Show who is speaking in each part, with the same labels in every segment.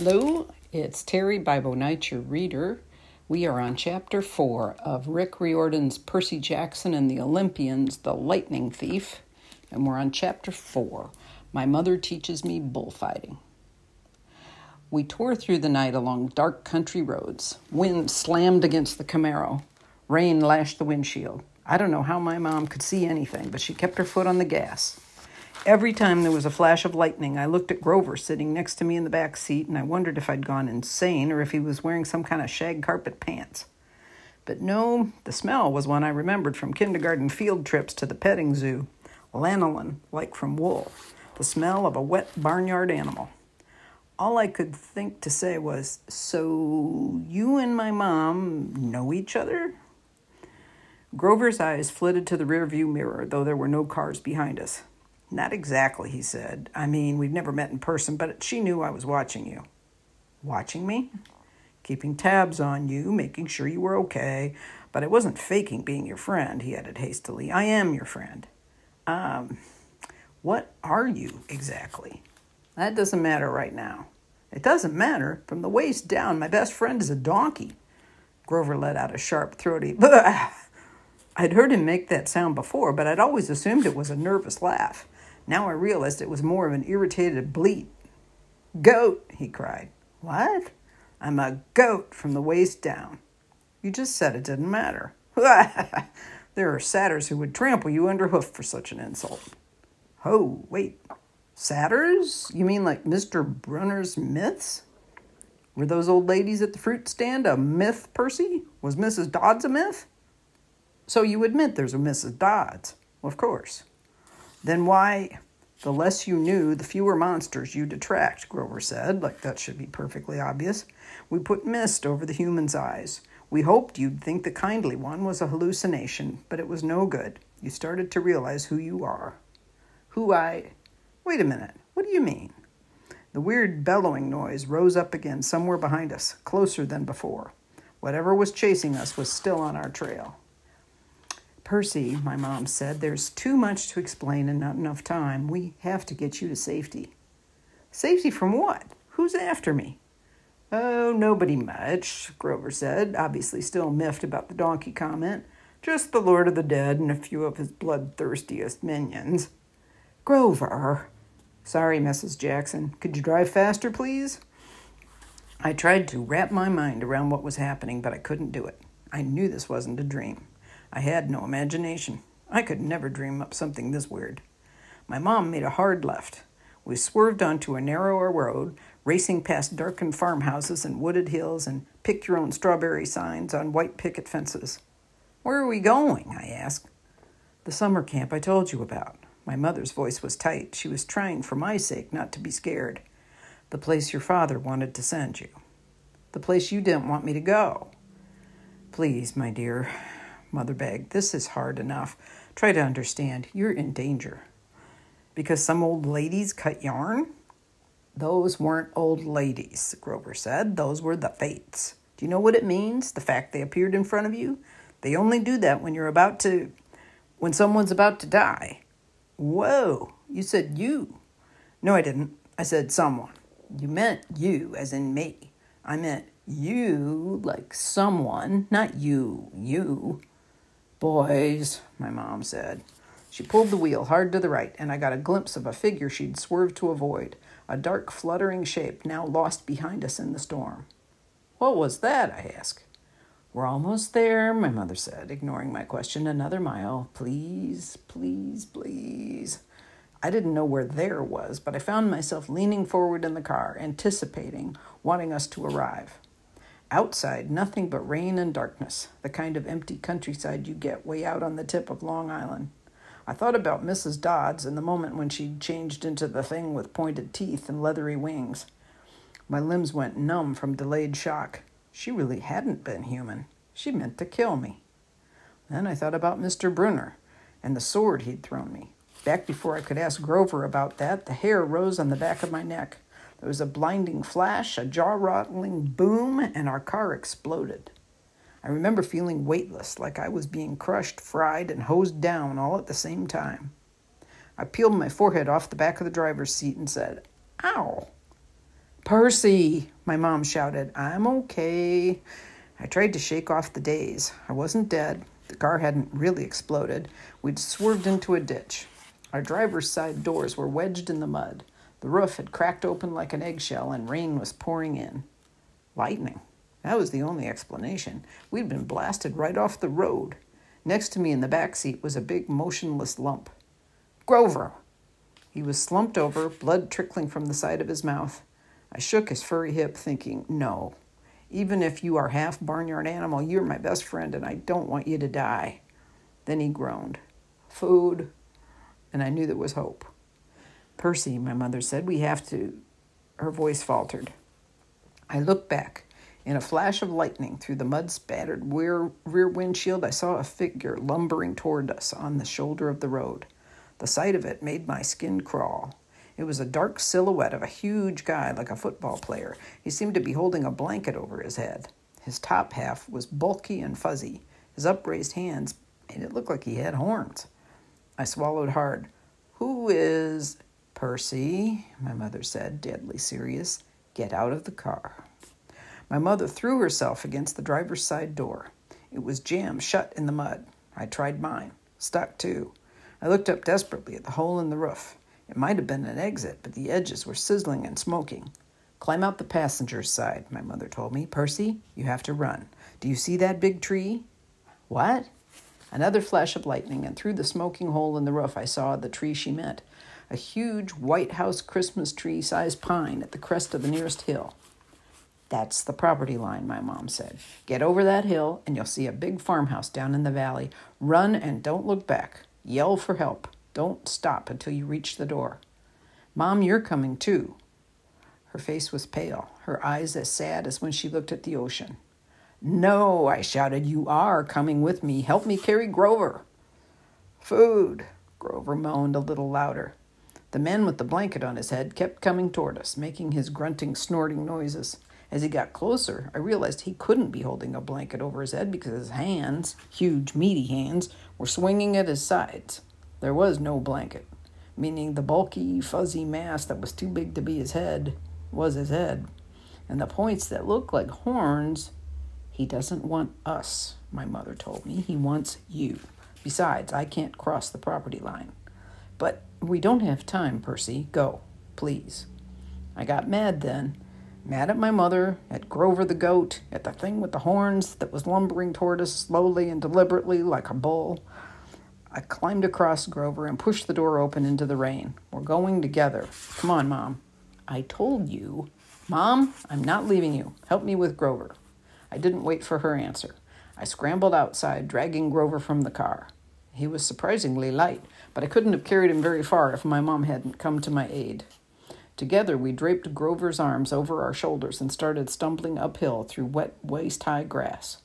Speaker 1: Hello, it's Terry Bible Knight, your reader. We are on chapter four of Rick Riordan's Percy Jackson and the Olympians, The Lightning Thief, and we're on chapter four. My mother teaches me bullfighting. We tore through the night along dark country roads. Wind slammed against the Camaro. Rain lashed the windshield. I don't know how my mom could see anything, but she kept her foot on the gas. Every time there was a flash of lightning, I looked at Grover sitting next to me in the back seat and I wondered if I'd gone insane or if he was wearing some kind of shag carpet pants. But no, the smell was one I remembered from kindergarten field trips to the petting zoo lanolin, like from wool, the smell of a wet barnyard animal. All I could think to say was, So you and my mom know each other? Grover's eyes flitted to the rearview mirror, though there were no cars behind us. Not exactly, he said. I mean, we've never met in person, but she knew I was watching you. Watching me? Keeping tabs on you, making sure you were okay. But I wasn't faking being your friend, he added hastily. I am your friend. Um, what are you exactly? That doesn't matter right now. It doesn't matter. From the waist down, my best friend is a donkey. Grover let out a sharp, throaty, I'd heard him make that sound before, but I'd always assumed it was a nervous laugh. Now I realized it was more of an irritated bleat. Goat, he cried. What? I'm a goat from the waist down. You just said it didn't matter. there are satyrs who would trample you underhoof for such an insult. Oh, wait. Satyrs? You mean like Mr. Brunner's myths? Were those old ladies at the fruit stand a myth, Percy? Was Mrs. Dodds a myth? So you admit there's a Mrs. Dodds? Of course. Then why, the less you knew, the fewer monsters you'd attract, Grover said, like that should be perfectly obvious. We put mist over the human's eyes. We hoped you'd think the kindly one was a hallucination, but it was no good. You started to realize who you are. Who I. Wait a minute. What do you mean? The weird bellowing noise rose up again somewhere behind us, closer than before. Whatever was chasing us was still on our trail. Percy, my mom said, there's too much to explain and not enough time. We have to get you to safety. Safety from what? Who's after me? Oh, nobody much, Grover said, obviously still miffed about the donkey comment. Just the Lord of the Dead and a few of his bloodthirstiest minions. Grover. Sorry, Mrs. Jackson. Could you drive faster, please? I tried to wrap my mind around what was happening, but I couldn't do it. I knew this wasn't a dream. I had no imagination. I could never dream up something this weird. My mom made a hard left. We swerved onto a narrower road, racing past darkened farmhouses and wooded hills and pick your own strawberry signs on white picket fences. Where are we going? I asked. The summer camp I told you about. My mother's voice was tight. She was trying, for my sake, not to be scared. The place your father wanted to send you. The place you didn't want me to go. Please, my dear, Mother begged. This is hard enough. Try to understand. You're in danger. Because some old ladies cut yarn? Those weren't old ladies, Grover said. Those were the fates. Do you know what it means? The fact they appeared in front of you? They only do that when you're about to. when someone's about to die. Whoa, you said you. No, I didn't. I said someone. You meant you, as in me. I meant you, like someone, not you, you. Boys, my mom said. She pulled the wheel hard to the right, and I got a glimpse of a figure she'd swerved to avoid, a dark, fluttering shape now lost behind us in the storm. What was that? I asked. We're almost there, my mother said, ignoring my question. Another mile. Please, please, please. I didn't know where there was, but I found myself leaning forward in the car, anticipating, wanting us to arrive. Outside, nothing but rain and darkness, the kind of empty countryside you get way out on the tip of Long Island. I thought about Mrs. Dodds and the moment when she'd changed into the thing with pointed teeth and leathery wings. My limbs went numb from delayed shock. She really hadn't been human. She meant to kill me. Then I thought about Mr. Brunner and the sword he'd thrown me. Back before I could ask Grover about that, the hair rose on the back of my neck. There was a blinding flash, a jaw rattling boom, and our car exploded. I remember feeling weightless, like I was being crushed, fried, and hosed down all at the same time. I peeled my forehead off the back of the driver's seat and said, Ow! Percy, my mom shouted. I'm okay. I tried to shake off the daze. I wasn't dead. The car hadn't really exploded. We'd swerved into a ditch. Our driver's side doors were wedged in the mud. The roof had cracked open like an eggshell, and rain was pouring in. Lightning. That was the only explanation. We'd been blasted right off the road. Next to me in the back seat was a big, motionless lump. Grover! He was slumped over, blood trickling from the side of his mouth. I shook his furry hip, thinking, No. Even if you are half barnyard animal, you're my best friend, and I don't want you to die. Then he groaned. Food. And I knew there was hope. Percy, my mother said, we have to. Her voice faltered. I looked back. In a flash of lightning through the mud spattered rear, rear windshield, I saw a figure lumbering toward us on the shoulder of the road. The sight of it made my skin crawl. It was a dark silhouette of a huge guy like a football player. He seemed to be holding a blanket over his head. His top half was bulky and fuzzy. His upraised hands made it look like he had horns. I swallowed hard. Who is Percy? My mother said, deadly serious. Get out of the car. My mother threw herself against the driver's side door. It was jammed shut in the mud. I tried mine. Stuck too. I looked up desperately at the hole in the roof. It might have been an exit, but the edges were sizzling and smoking. Climb out the passenger's side, my mother told me. Percy, you have to run. Do you see that big tree? What? Another flash of lightning, and through the smoking hole in the roof, I saw the tree she meant a huge White House Christmas tree sized pine at the crest of the nearest hill. That's the property line, my mom said. Get over that hill and you'll see a big farmhouse down in the valley. Run and don't look back. Yell for help. Don't stop until you reach the door. Mom, you're coming too. Her face was pale, her eyes as sad as when she looked at the ocean. No, I shouted, you are coming with me. Help me carry Grover. Food, Grover moaned a little louder. The man with the blanket on his head kept coming toward us, making his grunting, snorting noises. As he got closer, I realized he couldn't be holding a blanket over his head because his hands, huge, meaty hands, were swinging at his sides. There was no blanket, meaning the bulky, fuzzy mass that was too big to be his head was his head. And the points that looked like horns, he doesn't want us, my mother told me. He wants you. Besides, I can't cross the property line. But we don't have time, Percy. Go, please. I got mad then mad at my mother, at Grover the goat, at the thing with the horns that was lumbering toward us slowly and deliberately like a bull. I climbed across Grover and pushed the door open into the rain. We're going together. Come on, Mom. I told you. Mom, I'm not leaving you. Help me with Grover. I didn't wait for her answer. I scrambled outside, dragging Grover from the car. He was surprisingly light, but I couldn't have carried him very far if my mom hadn't come to my aid. Together, we draped Grover's arms over our shoulders and started stumbling uphill through wet, waist high grass.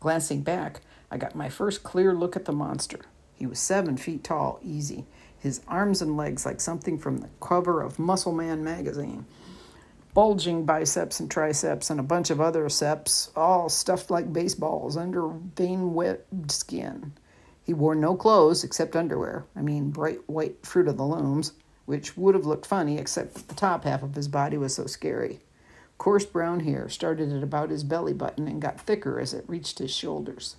Speaker 1: Glancing back, I got my first clear look at the monster. He was seven feet tall, easy, his arms and legs like something from the cover of Muscle Man magazine. Bulging biceps and triceps and a bunch of other seps, all stuffed like baseballs under vein wet skin. He wore no clothes except underwear, I mean, bright white fruit of the looms which would have looked funny except that the top half of his body was so scary. Coarse brown hair started at about his belly button and got thicker as it reached his shoulders.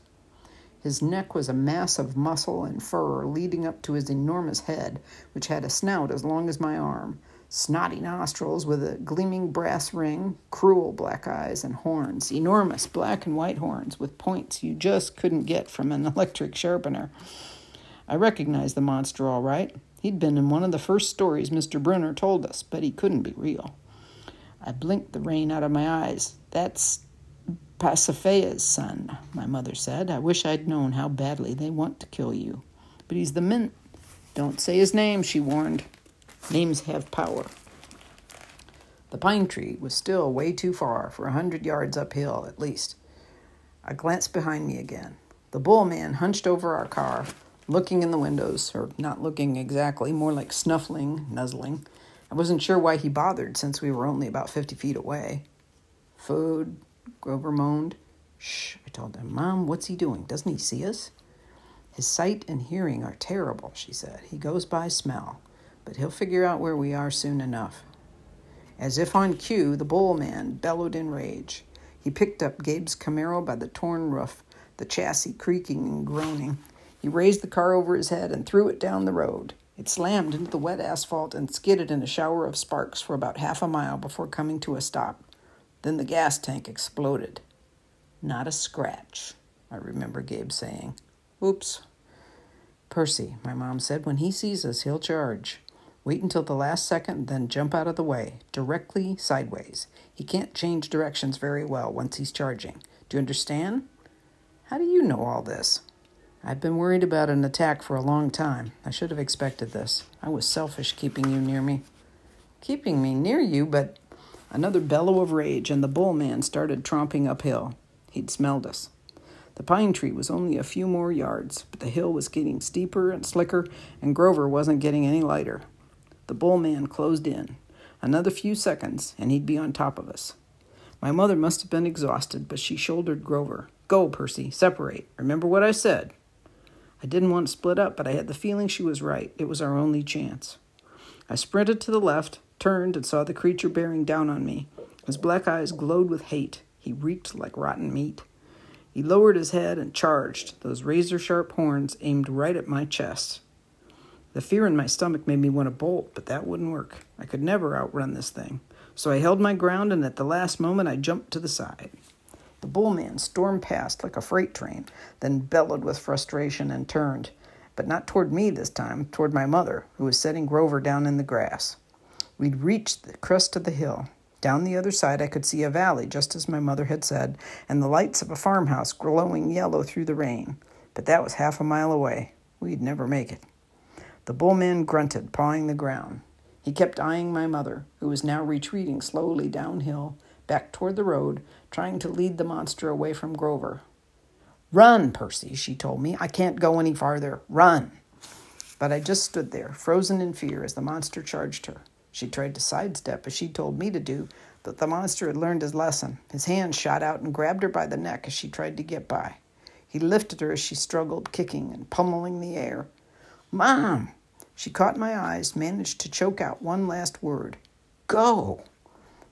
Speaker 1: His neck was a mass of muscle and fur leading up to his enormous head, which had a snout as long as my arm, snotty nostrils with a gleaming brass ring, cruel black eyes, and horns, enormous black and white horns with points you just couldn't get from an electric sharpener. I recognized the monster all right. He'd been in one of the first stories Mr. Brunner told us, but he couldn't be real. I blinked the rain out of my eyes. That's Pasiphae's son, my mother said. I wish I'd known how badly they want to kill you. But he's the mint. Don't say his name, she warned. Names have power. The pine tree was still way too far for a hundred yards uphill, at least. I glanced behind me again. The bull man hunched over our car, looking in the windows, or not looking exactly, more like snuffling, nuzzling. I wasn't sure why he bothered since we were only about 50 feet away. Food, Grover moaned. Shh, I told him. Mom, what's he doing? Doesn't he see us? His sight and hearing are terrible, she said. He goes by smell, but he'll figure out where we are soon enough. As if on cue, the bull man bellowed in rage. He picked up Gabe's Camaro by the torn roof, the chassis creaking and groaning. He raised the car over his head and threw it down the road. It slammed into the wet asphalt and skidded in a shower of sparks for about half a mile before coming to a stop. Then the gas tank exploded. Not a scratch, I remember Gabe saying. Oops. Percy, my mom said, when he sees us, he'll charge. Wait until the last second, then jump out of the way, directly sideways. He can't change directions very well once he's charging. Do you understand? How do you know all this? I've been worried about an attack for a long time. I should have expected this. I was selfish keeping you near me. Keeping me near you, but another bellow of rage, and the bull man started tromping uphill. He'd smelled us. The pine tree was only a few more yards, but the hill was getting steeper and slicker, and Grover wasn't getting any lighter. The bull man closed in. Another few seconds, and he'd be on top of us. My mother must have been exhausted, but she shouldered Grover. Go, Percy, separate. Remember what I said. I didn't want to split up, but I had the feeling she was right. It was our only chance. I sprinted to the left, turned, and saw the creature bearing down on me. His black eyes glowed with hate. He reeked like rotten meat. He lowered his head and charged, those razor sharp horns aimed right at my chest. The fear in my stomach made me want to bolt, but that wouldn't work. I could never outrun this thing. So I held my ground, and at the last moment I jumped to the side. The bullman stormed past like a freight train, then bellowed with frustration and turned, but not toward me this time, toward my mother, who was setting Grover down in the grass. We'd reached the crest of the hill. Down the other side, I could see a valley, just as my mother had said, and the lights of a farmhouse glowing yellow through the rain. But that was half a mile away. We'd never make it. The bullman grunted, pawing the ground. He kept eyeing my mother, who was now retreating slowly downhill, back toward the road, trying to lead the monster away from Grover. Run, Percy, she told me. I can't go any farther. Run. But I just stood there, frozen in fear, as the monster charged her. She tried to sidestep as she told me to do, but the monster had learned his lesson. His hand shot out and grabbed her by the neck as she tried to get by. He lifted her as she struggled, kicking and pummeling the air. Mom! She caught my eyes, managed to choke out one last word Go!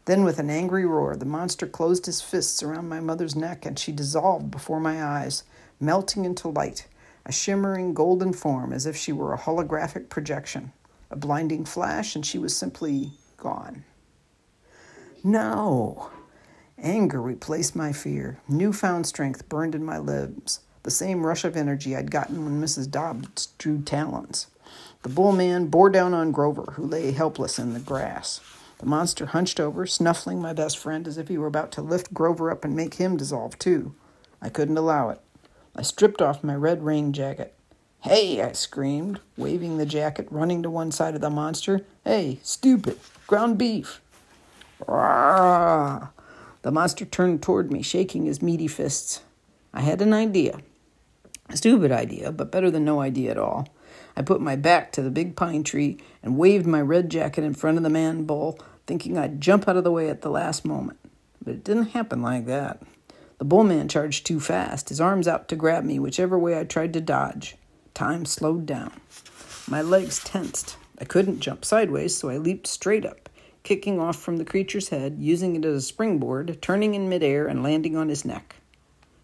Speaker 1: Then, with an angry roar, the monster closed his fists around my mother's neck and she dissolved before my eyes, melting into light, a shimmering golden form as if she were a holographic projection. A blinding flash, and she was simply gone. No! Anger replaced my fear. Newfound strength burned in my limbs the same rush of energy I'd gotten when Mrs. Dodds drew talons. The bull man bore down on Grover, who lay helpless in the grass. The monster hunched over, snuffling my best friend as if he were about to lift Grover up and make him dissolve too. I couldn't allow it. I stripped off my red rain jacket. Hey, I screamed, waving the jacket, running to one side of the monster. Hey, stupid, ground beef. Rah! The monster turned toward me, shaking his meaty fists. I had an idea. Stupid idea, but better than no idea at all. I put my back to the big pine tree and waved my red jacket in front of the man bull, thinking I'd jump out of the way at the last moment. But it didn't happen like that. The bull man charged too fast, his arms out to grab me whichever way I tried to dodge. Time slowed down. My legs tensed. I couldn't jump sideways, so I leaped straight up, kicking off from the creature's head, using it as a springboard, turning in midair and landing on his neck.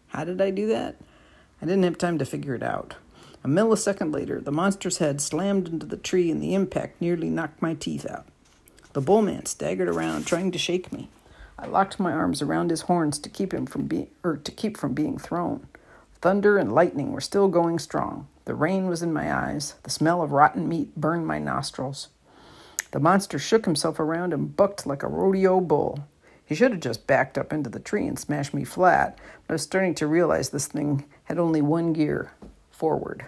Speaker 1: How did I do that? I didn't have time to figure it out. A millisecond later, the monster's head slammed into the tree and the impact nearly knocked my teeth out. The bullman staggered around, trying to shake me. I locked my arms around his horns to keep him from being or to keep from being thrown. Thunder and lightning were still going strong. The rain was in my eyes. The smell of rotten meat burned my nostrils. The monster shook himself around and bucked like a rodeo bull. He should have just backed up into the tree and smashed me flat, but I was starting to realize this thing had only one gear forward.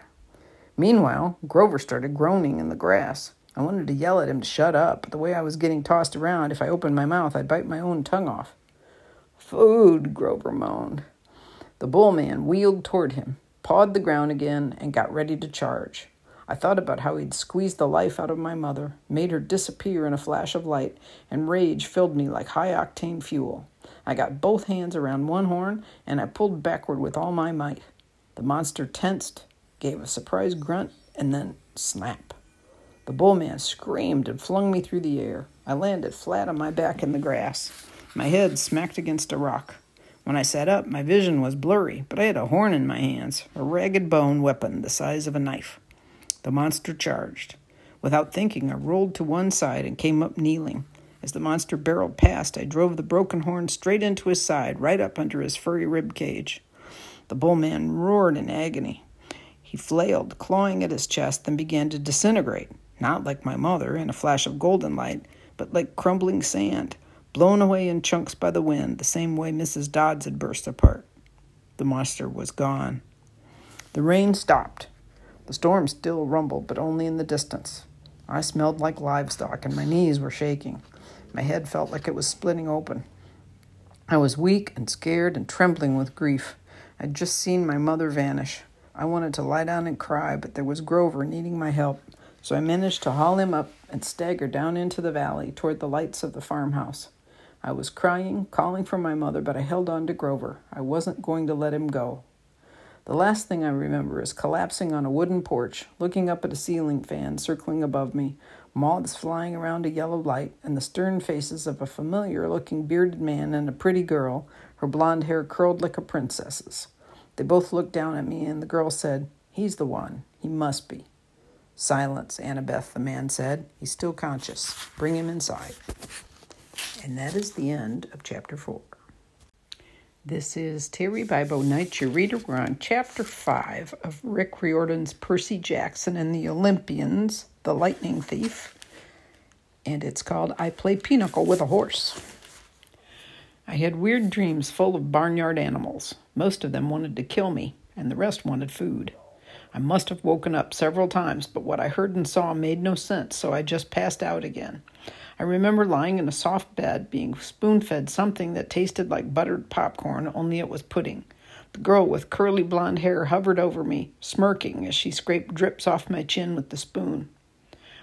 Speaker 1: Meanwhile, Grover started groaning in the grass. I wanted to yell at him to shut up, but the way I was getting tossed around, if I opened my mouth, I'd bite my own tongue off. Food, Grover moaned. The bull man wheeled toward him, pawed the ground again, and got ready to charge. I thought about how he'd squeezed the life out of my mother, made her disappear in a flash of light, and rage filled me like high octane fuel. I got both hands around one horn, and I pulled backward with all my might. The monster tensed, gave a surprised grunt, and then snap. The bullman screamed and flung me through the air. I landed flat on my back in the grass. My head smacked against a rock. When I sat up, my vision was blurry, but I had a horn in my hands, a ragged bone weapon the size of a knife. The monster charged. Without thinking, I rolled to one side and came up kneeling. As the monster barreled past, I drove the broken horn straight into his side, right up under his furry rib cage. The bullman roared in agony. He flailed, clawing at his chest, then began to disintegrate, not like my mother in a flash of golden light, but like crumbling sand blown away in chunks by the wind, the same way Mrs. Dodds had burst apart. The monster was gone. The rain stopped. The storm still rumbled, but only in the distance. I smelled like livestock, and my knees were shaking. My head felt like it was splitting open. I was weak and scared and trembling with grief. I'd just seen my mother vanish. I wanted to lie down and cry, but there was Grover needing my help, so I managed to haul him up and stagger down into the valley toward the lights of the farmhouse. I was crying, calling for my mother, but I held on to Grover. I wasn't going to let him go. The last thing I remember is collapsing on a wooden porch, looking up at a ceiling fan circling above me, moths flying around a yellow light, and the stern faces of a familiar looking bearded man and a pretty girl, her blonde hair curled like a princess's. They both looked down at me, and the girl said, He's the one. He must be. Silence, Annabeth, the man said. He's still conscious. Bring him inside. And that is the end of chapter 4. This is Terry Bible Knight, your reader. We're on chapter 5 of Rick Riordan's Percy Jackson and the Olympians, The Lightning Thief. And it's called I Play Pinochle with a Horse. I had weird dreams full of barnyard animals. Most of them wanted to kill me, and the rest wanted food. I must have woken up several times, but what I heard and saw made no sense, so I just passed out again. I remember lying in a soft bed, being spoon fed something that tasted like buttered popcorn, only it was pudding. The girl with curly blonde hair hovered over me, smirking as she scraped drips off my chin with the spoon.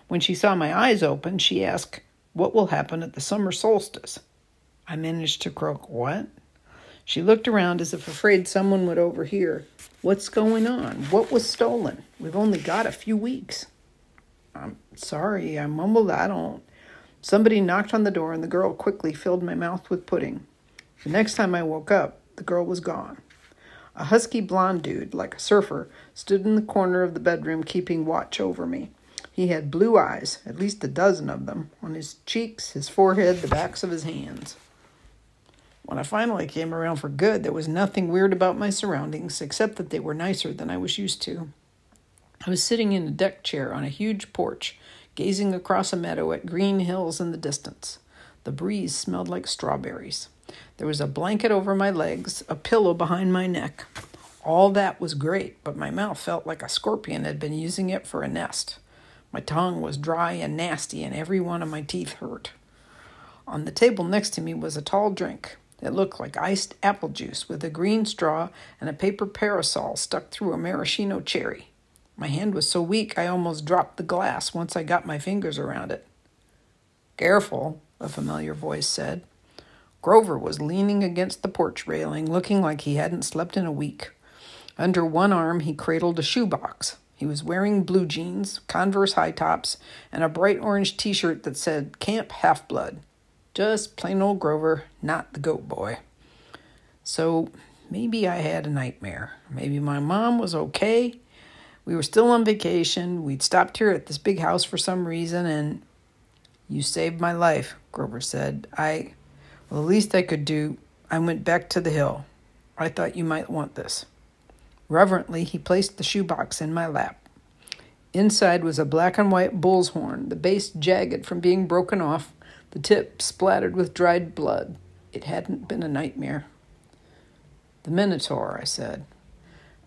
Speaker 1: When she saw my eyes open, she asked, What will happen at the summer solstice? I managed to croak, What? She looked around as if afraid someone would overhear. What's going on? What was stolen? We've only got a few weeks. I'm sorry, I mumbled. I don't. Somebody knocked on the door, and the girl quickly filled my mouth with pudding. The next time I woke up, the girl was gone. A husky blond dude, like a surfer, stood in the corner of the bedroom keeping watch over me. He had blue eyes, at least a dozen of them, on his cheeks, his forehead, the backs of his hands. When I finally came around for good, there was nothing weird about my surroundings except that they were nicer than I was used to. I was sitting in a deck chair on a huge porch, gazing across a meadow at green hills in the distance. The breeze smelled like strawberries. There was a blanket over my legs, a pillow behind my neck. All that was great, but my mouth felt like a scorpion had been using it for a nest. My tongue was dry and nasty, and every one of my teeth hurt. On the table next to me was a tall drink. It looked like iced apple juice with a green straw and a paper parasol stuck through a maraschino cherry. My hand was so weak I almost dropped the glass once I got my fingers around it. Careful, a familiar voice said. Grover was leaning against the porch railing, looking like he hadn't slept in a week. Under one arm, he cradled a shoebox. He was wearing blue jeans, Converse high tops, and a bright orange t shirt that said Camp Half Blood. Just plain old Grover, not the goat boy. So maybe I had a nightmare. Maybe my mom was okay, we were still on vacation. We'd stopped here at this big house for some reason, and you saved my life, Grover said. I, well, the least I could do, I went back to the hill. I thought you might want this. Reverently, he placed the shoebox in my lap. Inside was a black and white bull's horn, the base jagged from being broken off, the tip splattered with dried blood. It hadn't been a nightmare. The Minotaur, I said.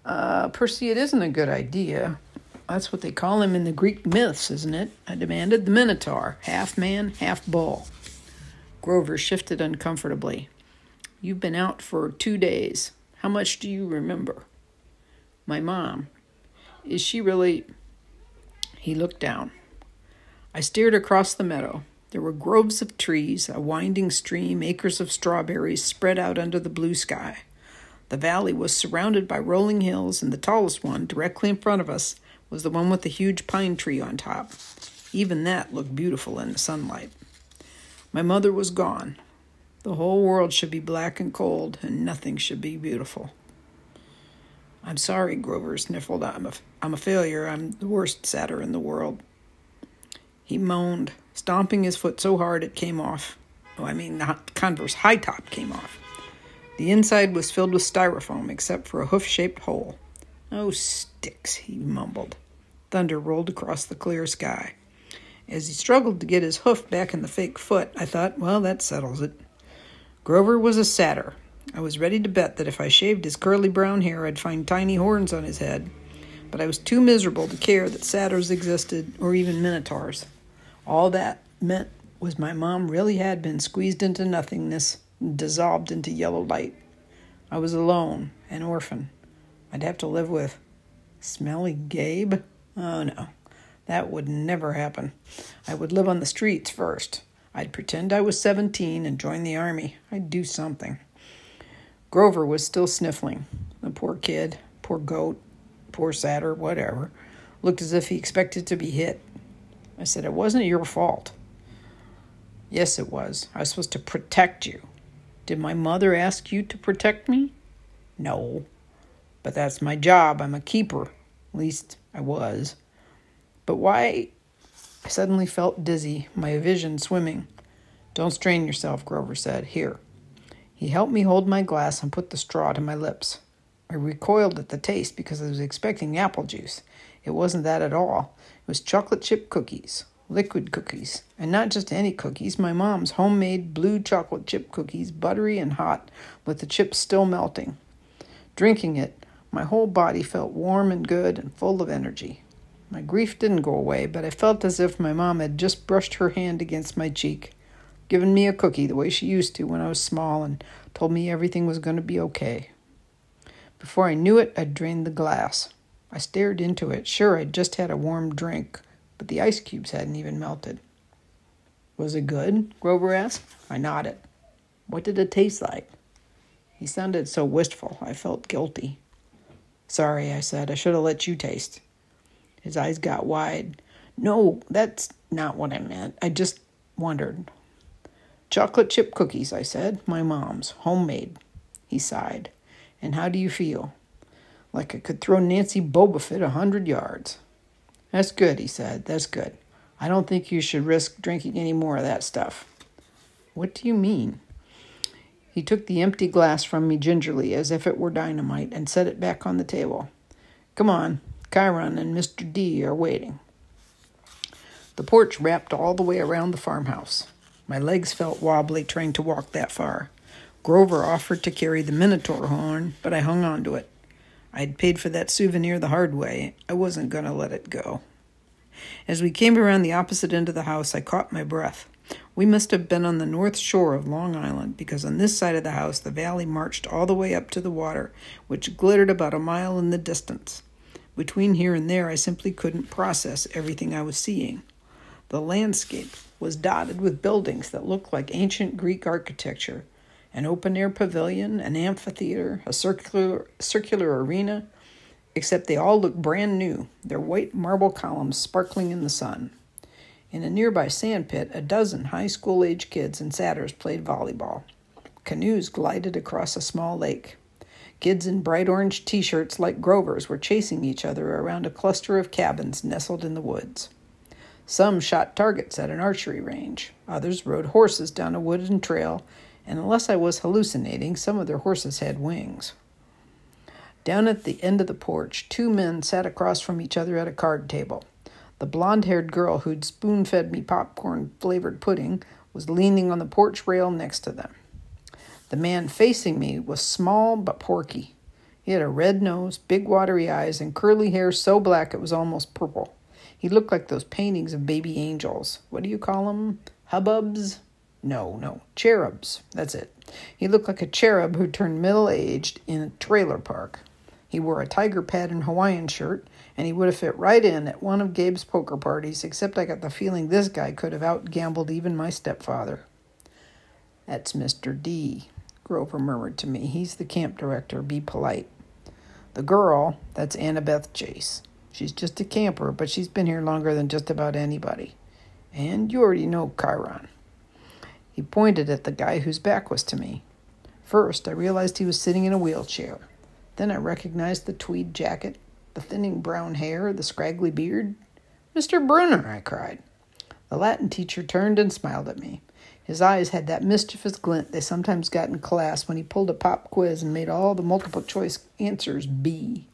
Speaker 1: Uh, Percy, it isn't a good idea. That's what they call him in the Greek myths, isn't it? I demanded. The Minotaur, half man, half bull. Grover shifted uncomfortably. You've been out for two days. How much do you remember? My mom. Is she really. He looked down. I stared across the meadow. There were groves of trees, a winding stream, acres of strawberries spread out under the blue sky. The valley was surrounded by rolling hills, and the tallest one, directly in front of us, was the one with the huge pine tree on top. Even that looked beautiful in the sunlight. My mother was gone. The whole world should be black and cold, and nothing should be beautiful. I'm sorry, Grover sniffled. I'm a, I'm a failure. I'm the worst satyr in the world. He moaned, stomping his foot so hard it came off. Oh, I mean, the Converse high top came off. The inside was filled with styrofoam except for a hoof shaped hole. Oh, sticks, he mumbled. Thunder rolled across the clear sky. As he struggled to get his hoof back in the fake foot, I thought, well, that settles it. Grover was a satyr. I was ready to bet that if I shaved his curly brown hair, I'd find tiny horns on his head, but I was too miserable to care that satyrs existed or even minotaurs. All that meant was my mom really had been squeezed into nothingness, and dissolved into yellow light. I was alone, an orphan. I'd have to live with smelly Gabe? Oh no, that would never happen. I would live on the streets first. I'd pretend I was 17 and join the army. I'd do something. Grover was still sniffling. The poor kid, poor goat, poor satyr, whatever, looked as if he expected to be hit. I said, It wasn't your fault. Yes, it was. I was supposed to protect you. Did my mother ask you to protect me? No. But that's my job. I'm a keeper. At least I was. But why? I suddenly felt dizzy, my vision swimming. Don't strain yourself, Grover said. Here. He helped me hold my glass and put the straw to my lips. I recoiled at the taste because I was expecting apple juice. It wasn't that at all. It was chocolate chip cookies, liquid cookies, and not just any cookies, my mom's homemade blue chocolate chip cookies, buttery and hot, with the chips still melting. Drinking it, my whole body felt warm and good and full of energy. My grief didn't go away, but I felt as if my mom had just brushed her hand against my cheek, given me a cookie the way she used to when I was small, and told me everything was going to be okay. Before I knew it, I'd drained the glass. I stared into it, sure I'd just had a warm drink, but the ice cubes hadn't even melted. Was it good? Grover asked. I nodded. What did it taste like? He sounded so wistful, I felt guilty. Sorry, I said. I should have let you taste. His eyes got wide. No, that's not what I meant. I just wondered. Chocolate chip cookies, I said. My mom's, homemade. He sighed. And how do you feel? Like I could throw Nancy Bobofit a hundred yards. That's good, he said. That's good. I don't think you should risk drinking any more of that stuff. What do you mean? He took the empty glass from me gingerly, as if it were dynamite, and set it back on the table. Come on, Chiron and Mr. D are waiting. The porch wrapped all the way around the farmhouse. My legs felt wobbly trying to walk that far. Grover offered to carry the Minotaur horn, but I hung on to it. I'd paid for that souvenir the hard way. I wasn't going to let it go. As we came around the opposite end of the house, I caught my breath. We must have been on the north shore of Long Island because on this side of the house the valley marched all the way up to the water, which glittered about a mile in the distance. Between here and there, I simply couldn't process everything I was seeing. The landscape was dotted with buildings that looked like ancient Greek architecture an open air pavilion, an amphitheater, a circular, circular arena, except they all looked brand new, their white marble columns sparkling in the sun. In a nearby sandpit, a dozen high school age kids and satyrs played volleyball. Canoes glided across a small lake. Kids in bright orange t shirts like Grover's were chasing each other around a cluster of cabins nestled in the woods. Some shot targets at an archery range. Others rode horses down a wooden trail, and unless I was hallucinating, some of their horses had wings. Down at the end of the porch, two men sat across from each other at a card table. The blonde haired girl who'd spoon fed me popcorn flavored pudding was leaning on the porch rail next to them. The man facing me was small but porky. He had a red nose, big watery eyes, and curly hair so black it was almost purple. He looked like those paintings of baby angels. What do you call them? Hubbubs? No, no, cherubs. That's it. He looked like a cherub who turned middle aged in a trailer park. He wore a tiger pattern Hawaiian shirt, and he would have fit right in at one of Gabe's poker parties, except I got the feeling this guy could have out gambled even my stepfather. That's Mr. D. Grover murmured to me. He's the camp director. Be polite. The girl, that's Annabeth Chase. She's just a camper, but she's been here longer than just about anybody. And you already know Chiron. He pointed at the guy whose back was to me. First, I realized he was sitting in a wheelchair. Then I recognized the tweed jacket, the thinning brown hair, the scraggly beard. Mr. Brunner, I cried. The Latin teacher turned and smiled at me. His eyes had that mischievous glint they sometimes got in class when he pulled a pop quiz and made all the multiple choice answers B.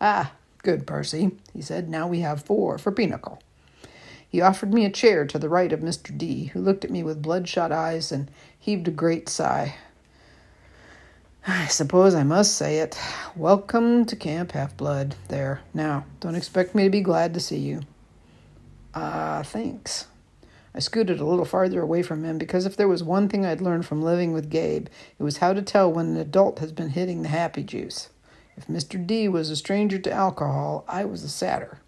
Speaker 1: Ah, good, Percy, he said. Now we have four for Pinochle. He offered me a chair to the right of Mr. D, who looked at me with bloodshot eyes and heaved a great sigh. I suppose I must say it. Welcome to Camp Half Blood. There. Now, don't expect me to be glad to see you. Ah, uh, thanks. I scooted a little farther away from him because if there was one thing I'd learned from living with Gabe, it was how to tell when an adult has been hitting the happy juice. If Mr. D was a stranger to alcohol, I was a satyr.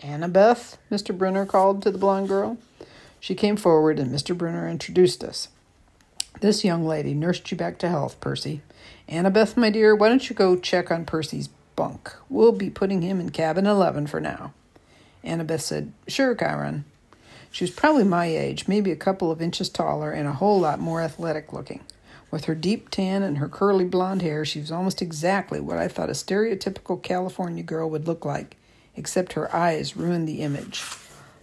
Speaker 1: Annabeth, Mr. Brunner called to the blonde girl. She came forward and Mr. Brunner introduced us. This young lady nursed you back to health, Percy. Annabeth, my dear, why don't you go check on Percy's bunk? We'll be putting him in cabin 11 for now. Annabeth said, Sure, Chiron. She was probably my age, maybe a couple of inches taller, and a whole lot more athletic looking. With her deep tan and her curly blonde hair, she was almost exactly what I thought a stereotypical California girl would look like, except her eyes ruined the image.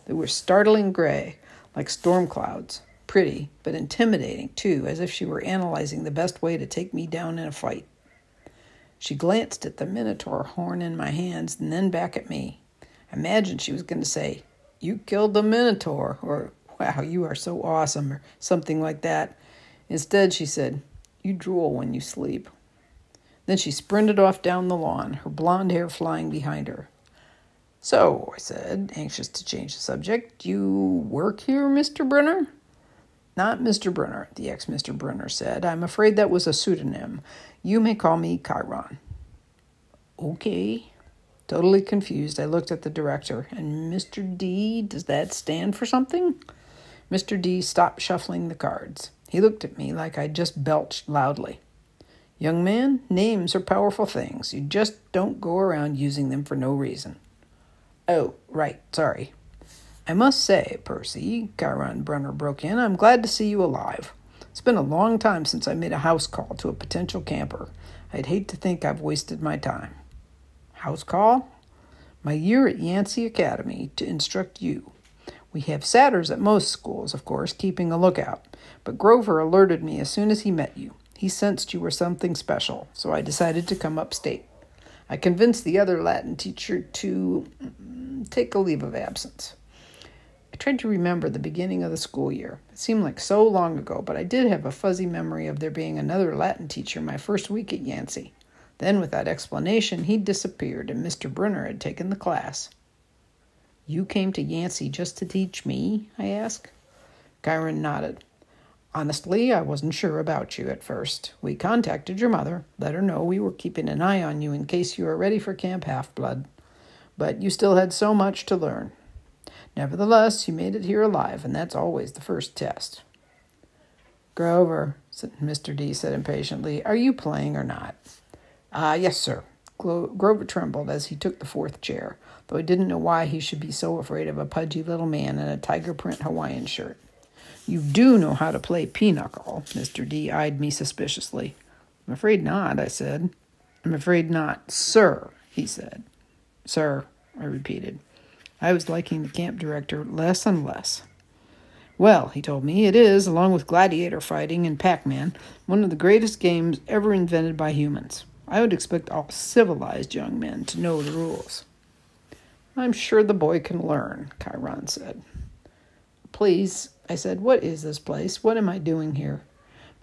Speaker 1: They were startling gray, like storm clouds. Pretty, but intimidating, too, as if she were analyzing the best way to take me down in a fight. She glanced at the minotaur horn in my hands and then back at me. I imagined she was going to say, you killed the Minotaur, or wow, you are so awesome, or something like that. Instead, she said, You drool when you sleep. Then she sprinted off down the lawn, her blonde hair flying behind her. So, I said, anxious to change the subject, you work here, Mr. Brunner? Not Mr. Brunner, the ex Mr. Brunner said. I'm afraid that was a pseudonym. You may call me Chiron. Okay. Totally confused, I looked at the director. And Mr. D, does that stand for something? Mr. D stopped shuffling the cards. He looked at me like I'd just belched loudly. Young man, names are powerful things. You just don't go around using them for no reason. Oh, right, sorry. I must say, Percy, Chiron Brunner broke in, I'm glad to see you alive. It's been a long time since I made a house call to a potential camper. I'd hate to think I've wasted my time. House call? My year at Yancey Academy to instruct you. We have satyrs at most schools, of course, keeping a lookout, but Grover alerted me as soon as he met you. He sensed you were something special, so I decided to come upstate. I convinced the other Latin teacher to mm, take a leave of absence. I tried to remember the beginning of the school year. It seemed like so long ago, but I did have a fuzzy memory of there being another Latin teacher my first week at Yancey. Then, without explanation, he disappeared, and Mr. Brunner had taken the class. You came to Yancey just to teach me? I asked. Chiron nodded. Honestly, I wasn't sure about you at first. We contacted your mother, let her know we were keeping an eye on you in case you were ready for Camp Half Blood. But you still had so much to learn. Nevertheless, you made it here alive, and that's always the first test. Grover, Mr. D said impatiently, are you playing or not? Ah, uh, yes, sir. Grover trembled as he took the fourth chair, though he didn't know why he should be so afraid of a pudgy little man in a tiger print Hawaiian shirt. You do know how to play pinochle. Mr. D eyed me suspiciously. I'm afraid not, I said. I'm afraid not, sir, he said. Sir, I repeated. I was liking the camp director less and less. Well, he told me, it is, along with gladiator fighting and Pac Man, one of the greatest games ever invented by humans. I would expect all civilized young men to know the rules. I'm sure the boy can learn, Chiron said. Please, I said, what is this place? What am I doing here?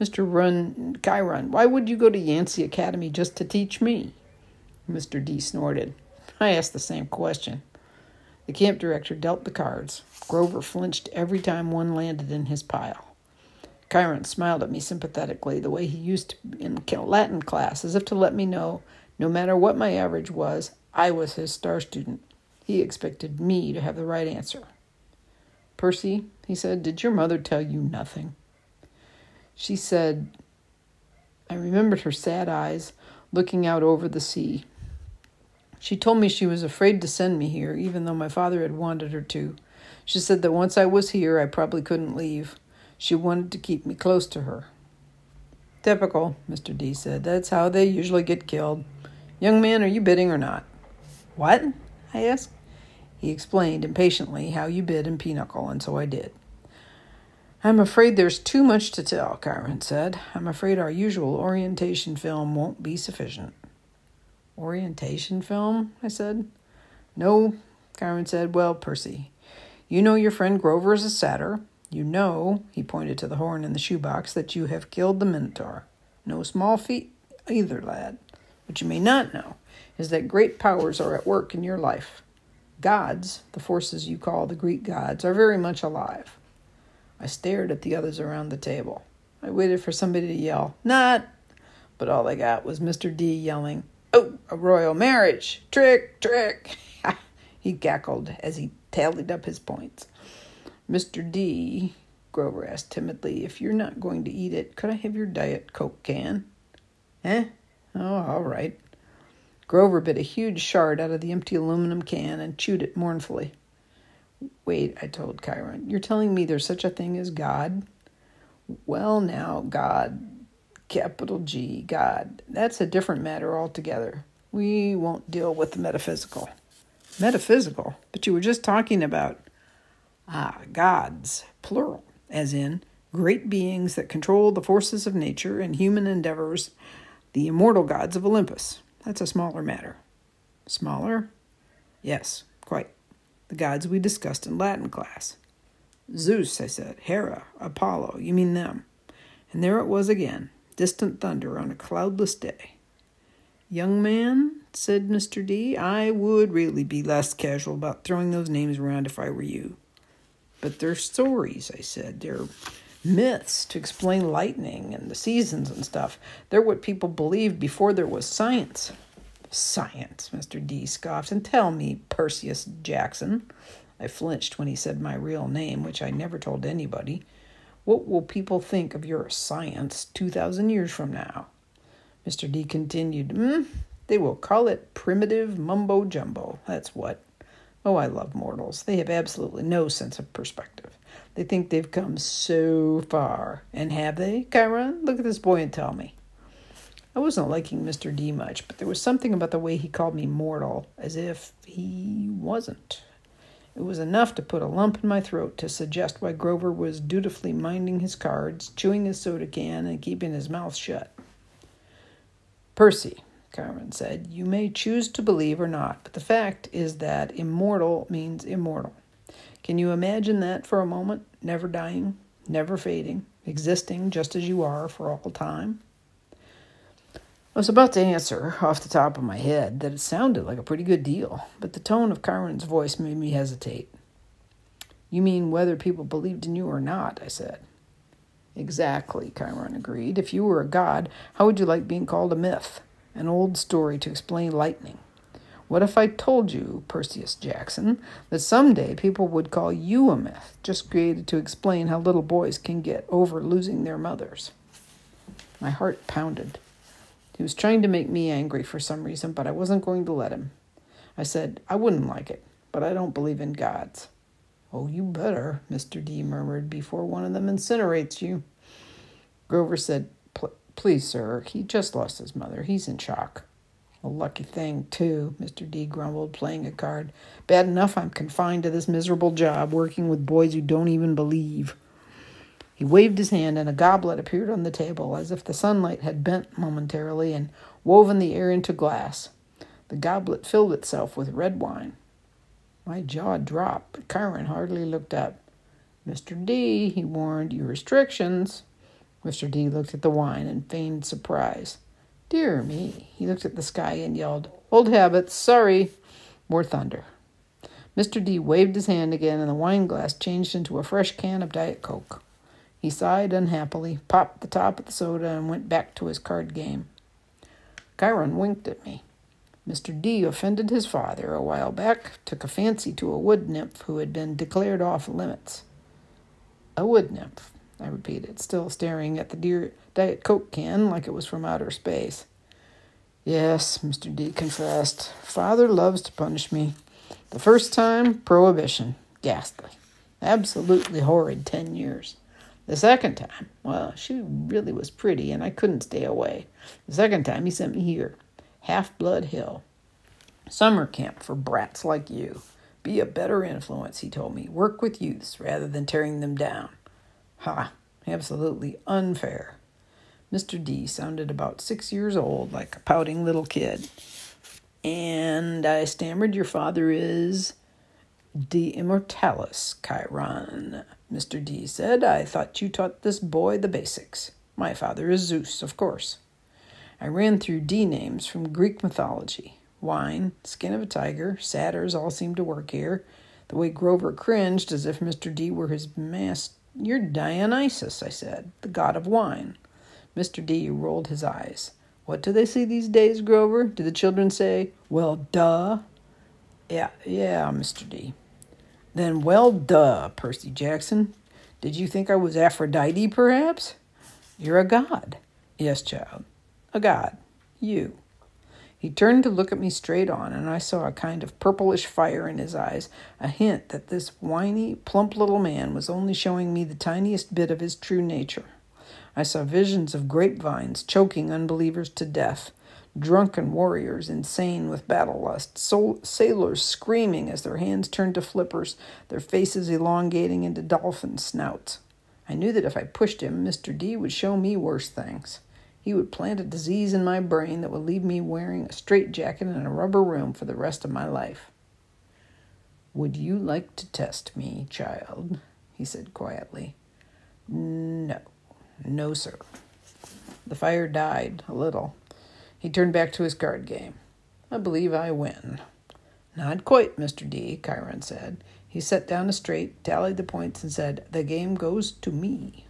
Speaker 1: Mr. Run Chiron, why would you go to Yancey Academy just to teach me? Mr. D snorted. I asked the same question. The camp director dealt the cards. Grover flinched every time one landed in his pile. Chiron smiled at me sympathetically, the way he used to in Latin class, as if to let me know, no matter what my average was, I was his star student. He expected me to have the right answer. Percy, he said, did your mother tell you nothing? She said, I remembered her sad eyes looking out over the sea.
Speaker 2: She told me she was afraid to send me here, even though my father had wanted her to. She said that once I was here, I probably couldn't leave. She wanted to keep me close to her. Typical, Mr. D said. That's how they usually get killed. Young man, are you bidding or not? What? I asked. He explained impatiently how you bid in Pinochle, and so I did. I'm afraid there's too much to tell, Chiron said. I'm afraid our usual orientation film won't be sufficient. Orientation film? I said. No, Chiron said. Well, Percy, you know your friend Grover is a satyr. You know, he pointed to the horn in the shoebox, that you have killed the Minotaur. No small feat either, lad. But you may not know is that great powers are at work in your life. Gods, the forces you call the Greek gods, are very much alive. I stared at the others around the table. I waited for somebody to yell, Not! But all I got was Mr. D yelling, Oh, a royal marriage! Trick, trick! he cackled as he tallied up his points. Mr. D, Grover asked timidly, if you're not going to eat it, could I have your Diet Coke can? Eh? Oh, all right. Grover bit a huge shard out of the empty aluminum can and chewed it mournfully. Wait, I told Chiron, you're telling me there's such a thing as God? Well, now, God, capital G, God, that's a different matter altogether. We won't deal with the metaphysical. Metaphysical? But you were just talking about, ah, gods, plural, as in great beings that control the forces of nature and human endeavors, the immortal gods of Olympus. That's a smaller matter. Smaller? Yes, quite the gods we discussed in Latin class. Zeus, I said, Hera, Apollo, you mean them. And there it was again, distant thunder on a cloudless day. Young man, said Mr. D, I would really be less casual about throwing those names around if I were you. But they're stories, I said. They're myths to explain lightning and the seasons and stuff. They're what people believed before there was science. Science, Mr. D scoffed. And tell me, Perseus Jackson, I flinched when he said my real name, which I never told anybody. What will people think of your science 2,000 years from now? Mr. D continued, hmm, they will call it primitive mumbo jumbo. That's what. Oh, I love mortals. They have absolutely no sense of perspective. They think they've come so far. And have they, Chiron? Look at this boy and tell me. I wasn't liking Mr. D much, but there was something about the way he called me mortal, as if he wasn't. It was enough to put a lump in my throat to suggest why Grover was dutifully minding his cards, chewing his soda can, and keeping his mouth shut. Percy, Chiron said, you may choose to believe or not, but the fact is that immortal means immortal. Can you imagine that for a moment? Never dying, never fading, existing just as you are for all time? I was about to answer off the top of my head that it sounded like a pretty good deal, but the tone of Chiron's voice made me hesitate. You mean whether people believed in you or not, I said. Exactly, Chiron agreed. If you were a god, how would you like being called a myth? An old story to explain lightning? What if I told you, Perseus Jackson, that someday people would call you a myth, just created to explain how little boys can get over losing their mothers? My heart pounded. He was trying to make me angry for some reason, but I wasn't going to let him. I said, I wouldn't like it, but I don't believe in gods. Oh, you better, Mr. D murmured, before one of them incinerates you. Grover said, Please, sir, he just lost his mother. He's in shock. A lucky thing, too, Mr. D grumbled, playing a card. Bad enough I'm confined to this miserable job, working with boys who don't even believe. He waved his hand, and a goblet appeared on the table, as if the sunlight had bent momentarily and woven the air into glass. The goblet filled itself with red wine. My jaw dropped, but Chiron hardly looked up. Mr. D, he warned, you restrictions. Mr. D looked at the wine and feigned surprise. Dear me. He looked at the sky and yelled, Old habits, sorry. More thunder. Mr. D waved his hand again, and the wine glass changed into a fresh can of Diet Coke. He sighed unhappily, popped the top of the soda, and went back to his card game. Chiron winked at me. Mr. D offended his father a while back, took a fancy to a wood nymph who had been declared off limits. A wood nymph, I repeated, still staring at the dear Diet Coke can like it was from outer space. Yes, Mr. D confessed. Father loves to punish me. The first time, prohibition. Ghastly. Absolutely horrid ten years. The second time, well, she really was pretty and I couldn't stay away. The second time, he sent me here, Half Blood Hill. Summer camp for brats like you. Be a better influence, he told me. Work with youths rather than tearing them down. Ha! Absolutely unfair. Mr. D sounded about six years old, like a pouting little kid. And I stammered, Your father is. Di immortales, Chiron. Mr. D said, I thought you taught this boy the basics. My father is Zeus, of course. I ran through D names from Greek mythology wine, skin of a tiger, satyrs all seemed to work here. The way Grover cringed as if Mr. D were his master. You're Dionysus, I said, the god of wine. Mr. D rolled his eyes. What do they say these days, Grover? Do the children say, well, duh? Yeah, yeah, Mr. D. Then, well, duh, Percy Jackson. Did you think I was Aphrodite, perhaps? You're a god. Yes, child, a god. You. He turned to look at me straight on, and I saw a kind of purplish fire in his eyes, a hint that this whiny, plump little man was only showing me the tiniest bit of his true nature. I saw visions of grapevines choking unbelievers to death, drunken warriors insane with battle lust, sailors screaming as their hands turned to flippers, their faces elongating into dolphin snouts. I knew that if I pushed him, Mr. D would show me worse things. He would plant a disease in my brain that would leave me wearing a straitjacket in a rubber room for the rest of my life. Would you like to test me, child? he said quietly. No, no, sir. The fire died a little. He turned back to his card game. I believe I win. Not quite, Mr. D, Chiron said. He set down a straight, tallied the points, and said, The game goes to me.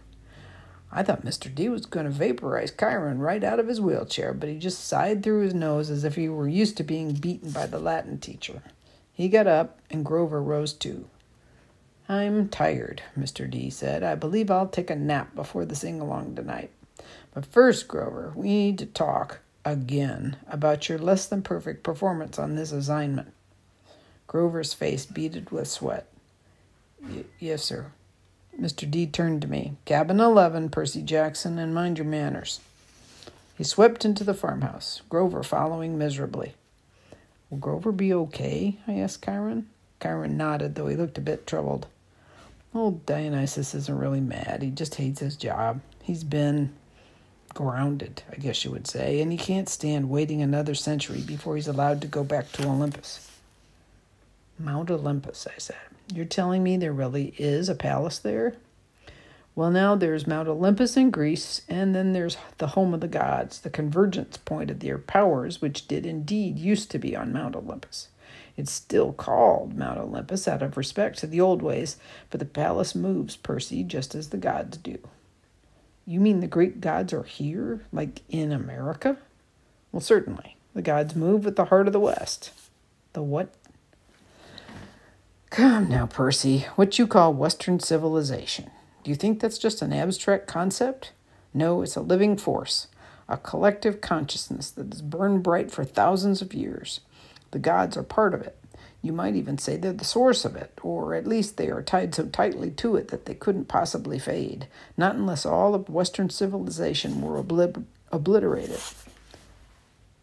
Speaker 2: I thought Mr. D was going to vaporize Chiron right out of his wheelchair, but he just sighed through his nose as if he were used to being beaten by the Latin teacher. He got up, and Grover rose too. I'm tired, Mr. D said. I believe I'll take a nap before the sing along tonight. But first, Grover, we need to talk again about your less than perfect performance on this assignment. Grover's face beaded with sweat. yes, sir. Mr. D turned to me. Cabin 11, Percy Jackson, and mind your manners. He swept into the farmhouse, Grover following miserably. Will Grover be okay? I asked Chiron. Chiron nodded, though he looked a bit troubled. Old Dionysus isn't really mad. He just hates his job. He's been grounded, I guess you would say, and he can't stand waiting another century before he's allowed to go back to Olympus. Mount Olympus, I said. You're telling me there really is a palace there? Well, now there's Mount Olympus in Greece, and then there's the home of the gods, the convergence point of their powers, which did indeed used to be on Mount Olympus. It's still called Mount Olympus out of respect to the old ways, but the palace moves, Percy, just as the gods do. You mean the Greek gods are here, like in America? Well, certainly. The gods move with the heart of the West. The what Come now, Percy, what you call Western civilization. Do you think that's just an abstract concept? No, it's a living force, a collective consciousness that has burned bright for thousands of years. The gods are part of it. You might even say they're the source of it, or at least they are tied so tightly to it that they couldn't possibly fade, not unless all of Western civilization were obliterated.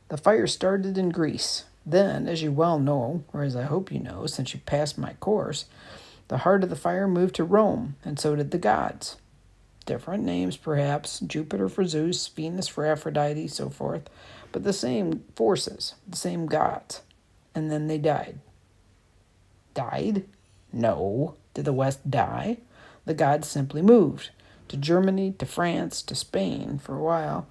Speaker 2: The fire started in Greece, then, as you well know, or as I hope you know, since you passed my course, the heart of the fire moved to Rome, and so did the gods. Different names, perhaps Jupiter for Zeus, Venus for Aphrodite, so forth, but the same forces, the same gods. And then they died. Died? No. Did the West die? The gods simply moved to Germany, to France, to Spain for a while.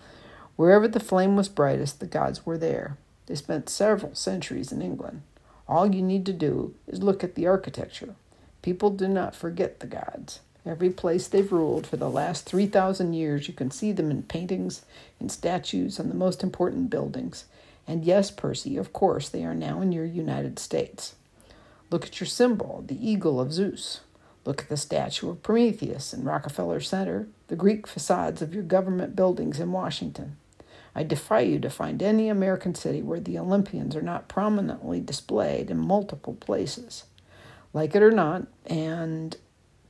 Speaker 2: Wherever the flame was brightest, the gods were there. They spent several centuries in England. All you need to do is look at the architecture. People do not forget the gods. Every place they've ruled for the last 3,000 years, you can see them in paintings, in statues, on the most important buildings. And yes, Percy, of course, they are now in your United States. Look at your symbol, the eagle of Zeus. Look at the statue of Prometheus in Rockefeller Center, the Greek facades of your government buildings in Washington. I defy you to find any American city where the Olympians are not prominently displayed in multiple places. Like it or not, and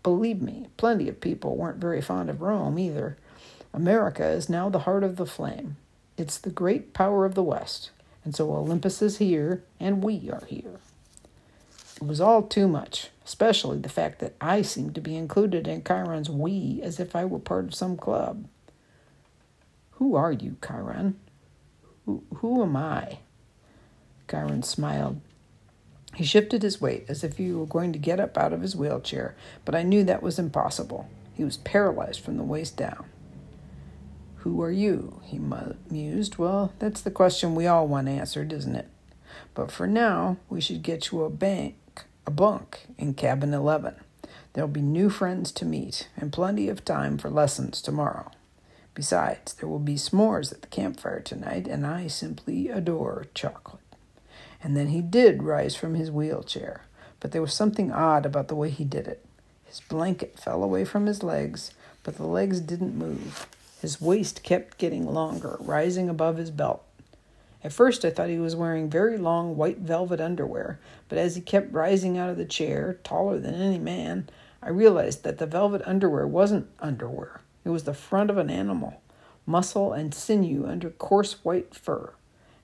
Speaker 2: believe me, plenty of people weren't very fond of Rome either. America is now the heart of the flame. It's the great power of the West, and so Olympus is here, and we are here. It was all too much, especially the fact that I seemed to be included in Chiron's we as if I were part of some club. Who are you, Chiron? Who, who am I? Chiron smiled. He shifted his weight as if he were going to get up out of his wheelchair, but I knew that was impossible. He was paralyzed from the waist down. Who are you? he mused. Well, that's the question we all want answered, isn't it? But for now, we should get you a bank, a bunk in cabin 11. There'll be new friends to meet and plenty of time for lessons tomorrow. Besides, there will be s'mores at the campfire tonight, and I simply adore chocolate. And then he did rise from his wheelchair, but there was something odd about the way he did it. His blanket fell away from his legs, but the legs didn't move. His waist kept getting longer, rising above his belt. At first, I thought he was wearing very long white velvet underwear, but as he kept rising out of the chair, taller than any man, I realized that the velvet underwear wasn't underwear. It was the front of an animal, muscle and sinew under coarse white fur.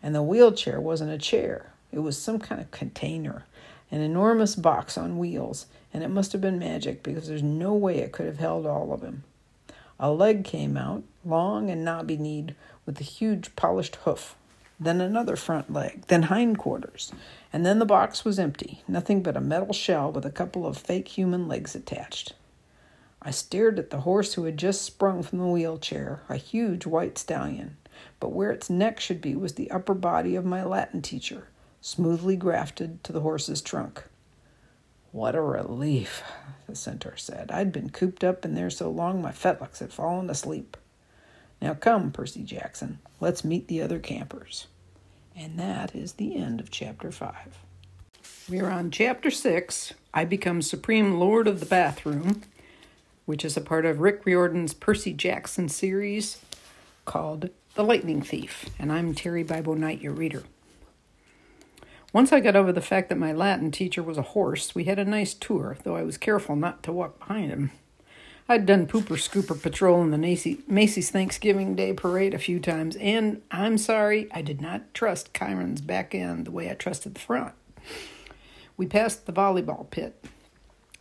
Speaker 2: And the wheelchair wasn't a chair, it was some kind of container, an enormous box on wheels, and it must have been magic because there's no way it could have held all of him. A leg came out, long and knobby kneed, with a huge polished hoof. Then another front leg, then hindquarters. And then the box was empty, nothing but a metal shell with a couple of fake human legs attached. I stared at the horse who had just sprung from the wheelchair, a huge white stallion. But where its neck should be was the upper body of my Latin teacher, smoothly grafted to the horse's trunk. What a relief, the centaur said. I'd been cooped up in there so long my fetlocks had fallen asleep. Now come, Percy Jackson, let's meet the other campers. And that is the end of chapter 5.
Speaker 1: We're on chapter 6. I become Supreme Lord of the Bathroom which is a part of Rick Riordan's Percy Jackson series called The Lightning Thief. And I'm Terry Bible Knight, your reader. Once I got over the fact that my Latin teacher was a horse, we had a nice tour, though I was careful not to walk behind him. I'd done pooper scooper patrol in the Macy's Thanksgiving Day parade a few times, and I'm sorry, I did not trust Chiron's back end the way I trusted the front. We passed the volleyball pit.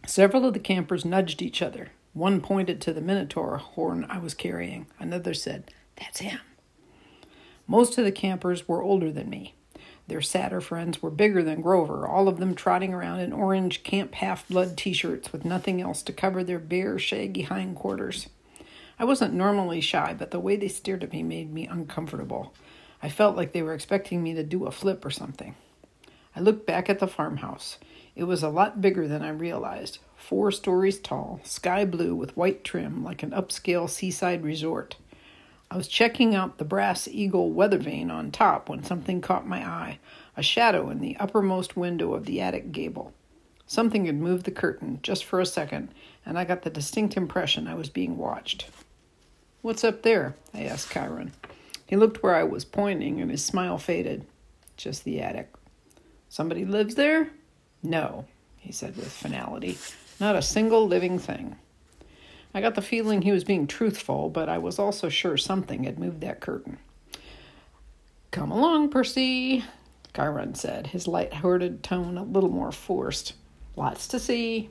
Speaker 1: Several of the campers nudged each other. One pointed to the Minotaur horn I was carrying. Another said, That's him. Most of the campers were older than me. Their satyr friends were bigger than Grover, all of them trotting around in orange Camp Half Blood t shirts with nothing else to cover their bare, shaggy hindquarters. I wasn't normally shy, but the way they stared at me made me uncomfortable. I felt like they were expecting me to do a flip or something. I looked back at the farmhouse. It was a lot bigger than I realized four stories tall, sky blue with white trim like an upscale seaside resort. I was checking out the brass eagle weather vane on top when something caught my eye a shadow in the uppermost window of the attic gable. Something had moved the curtain just for a second, and I got the distinct impression I was being watched. What's up there? I asked Chiron. He looked where I was pointing, and his smile faded. Just the attic. Somebody lives there? No, he said with finality. Not a single living thing. I got the feeling he was being truthful, but I was also sure something had moved that curtain. Come along, Percy, Chiron said, his light-hearted tone a little more forced. Lots to see.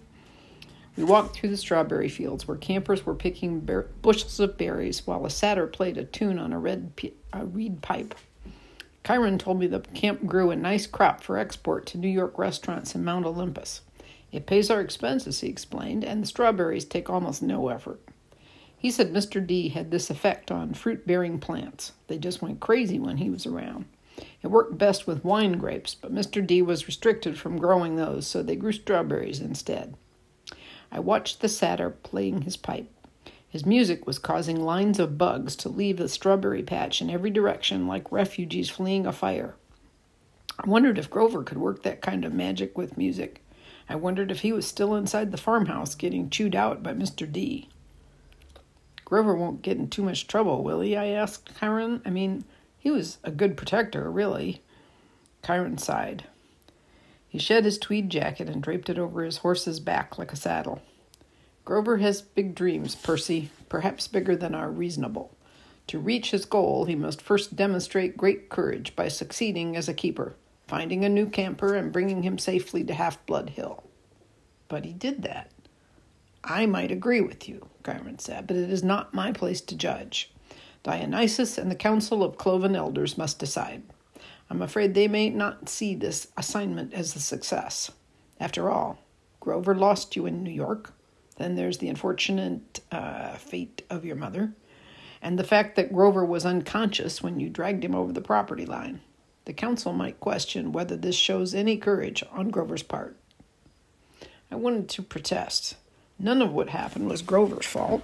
Speaker 1: We walked through the strawberry fields where campers were picking ber- bushels of berries while a satyr played a tune on a red a reed pipe. Chiron told me the camp grew a nice crop for export to New York restaurants in Mount Olympus. It pays our expenses, he explained, and the strawberries take almost no effort. He said Mr. D had this effect on fruit bearing plants. They just went crazy when he was around. It worked best with wine grapes, but Mr. D was restricted from growing those, so they grew strawberries instead. I watched the satyr playing his pipe. His music was causing lines of bugs to leave the strawberry patch in every direction like refugees fleeing a fire. I wondered if Grover could work that kind of magic with music. I wondered if he was still inside the farmhouse getting chewed out by Mr. D. Grover won't get in too much trouble, will he? I asked Chiron. I mean,
Speaker 2: He was a good protector, really. Chiron sighed. He shed his tweed jacket and draped it over his horse's back like a saddle. Grover has big dreams, Percy, perhaps bigger than are reasonable. To reach his goal, he must first demonstrate great courage by succeeding as a keeper, finding a new camper and bringing him safely to Half Blood Hill. But he did that. I might agree with you, Chiron said, but it is not my place to judge. Dionysus and the Council of Cloven Elders must decide. I'm afraid they may not see this assignment as a success. After all, Grover lost you in New York. Then there's the unfortunate uh, fate of your mother, and the fact that Grover was unconscious when you dragged him over the property line. The council might question whether this shows any courage on Grover's part. I wanted to protest. None of what happened was Grover's fault.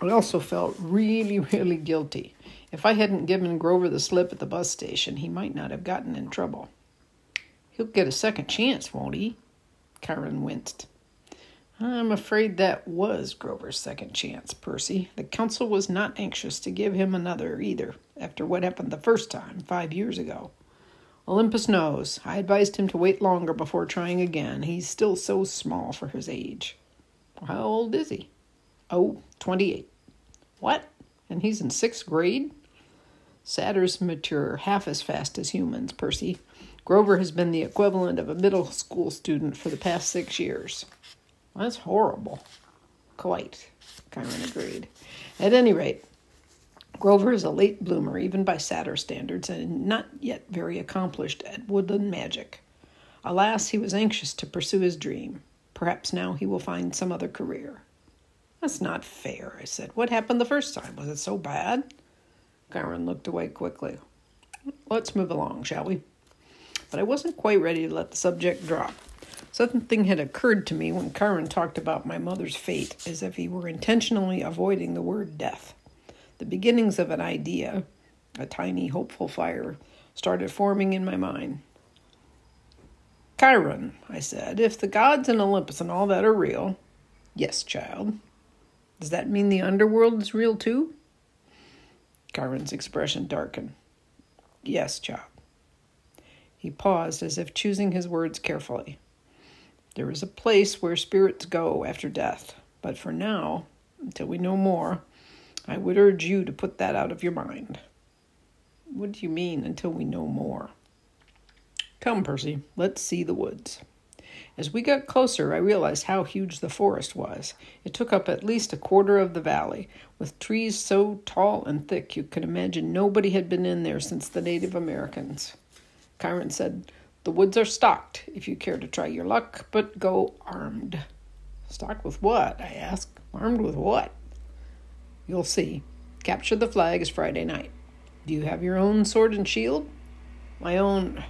Speaker 2: I also felt really, really guilty. If I hadn't given Grover the slip at the bus station, he might not have gotten in trouble. He'll get a second chance, won't he? Chiron winced. I'm afraid that was Grover's second chance, Percy. The council was not anxious to give him another either, after what happened the first time, five years ago. Olympus knows. I advised him to wait longer before trying again. He's still so small for his age. How old is he? Oh, 28. What? And he's in sixth grade? Satyrs mature half as fast as humans, Percy. Grover has been the equivalent of a middle school student for the past six years. That's horrible. Quite, Chiron agreed. At any rate, Grover is a late bloomer, even by satyr standards, and not yet very accomplished at woodland magic. Alas, he was anxious to pursue his dream. Perhaps now he will find some other career. That's not fair, I said. What happened the first time? Was it so bad? Chiron looked away quickly. Let's move along, shall we? But I wasn't quite ready to let the subject drop. Something had occurred to me when Chiron talked about my mother's fate as if he were intentionally avoiding the word death. The beginnings of an idea, a tiny hopeful fire, started forming in my mind. Chiron, I said, if the gods and Olympus and all that are real, yes, child. Does that mean the underworld is real too? Chiron's expression darkened. Yes, child. He paused as if choosing his words carefully. There is a place where spirits go after death, but for now, until we know more, I would urge you to put that out of your mind. What do you mean, until we know more? Come, Percy, let's see the woods. As we got closer, I realized how huge the forest was. It took up at least a quarter of the valley, with trees so tall and thick you could imagine nobody had been in there since the Native Americans. Chiron said, the woods are stocked if you care to try your luck, but go armed. Stocked with what? I asked. Armed with what? You'll see. Capture the flag is Friday night. Do you have your own sword and shield? My own.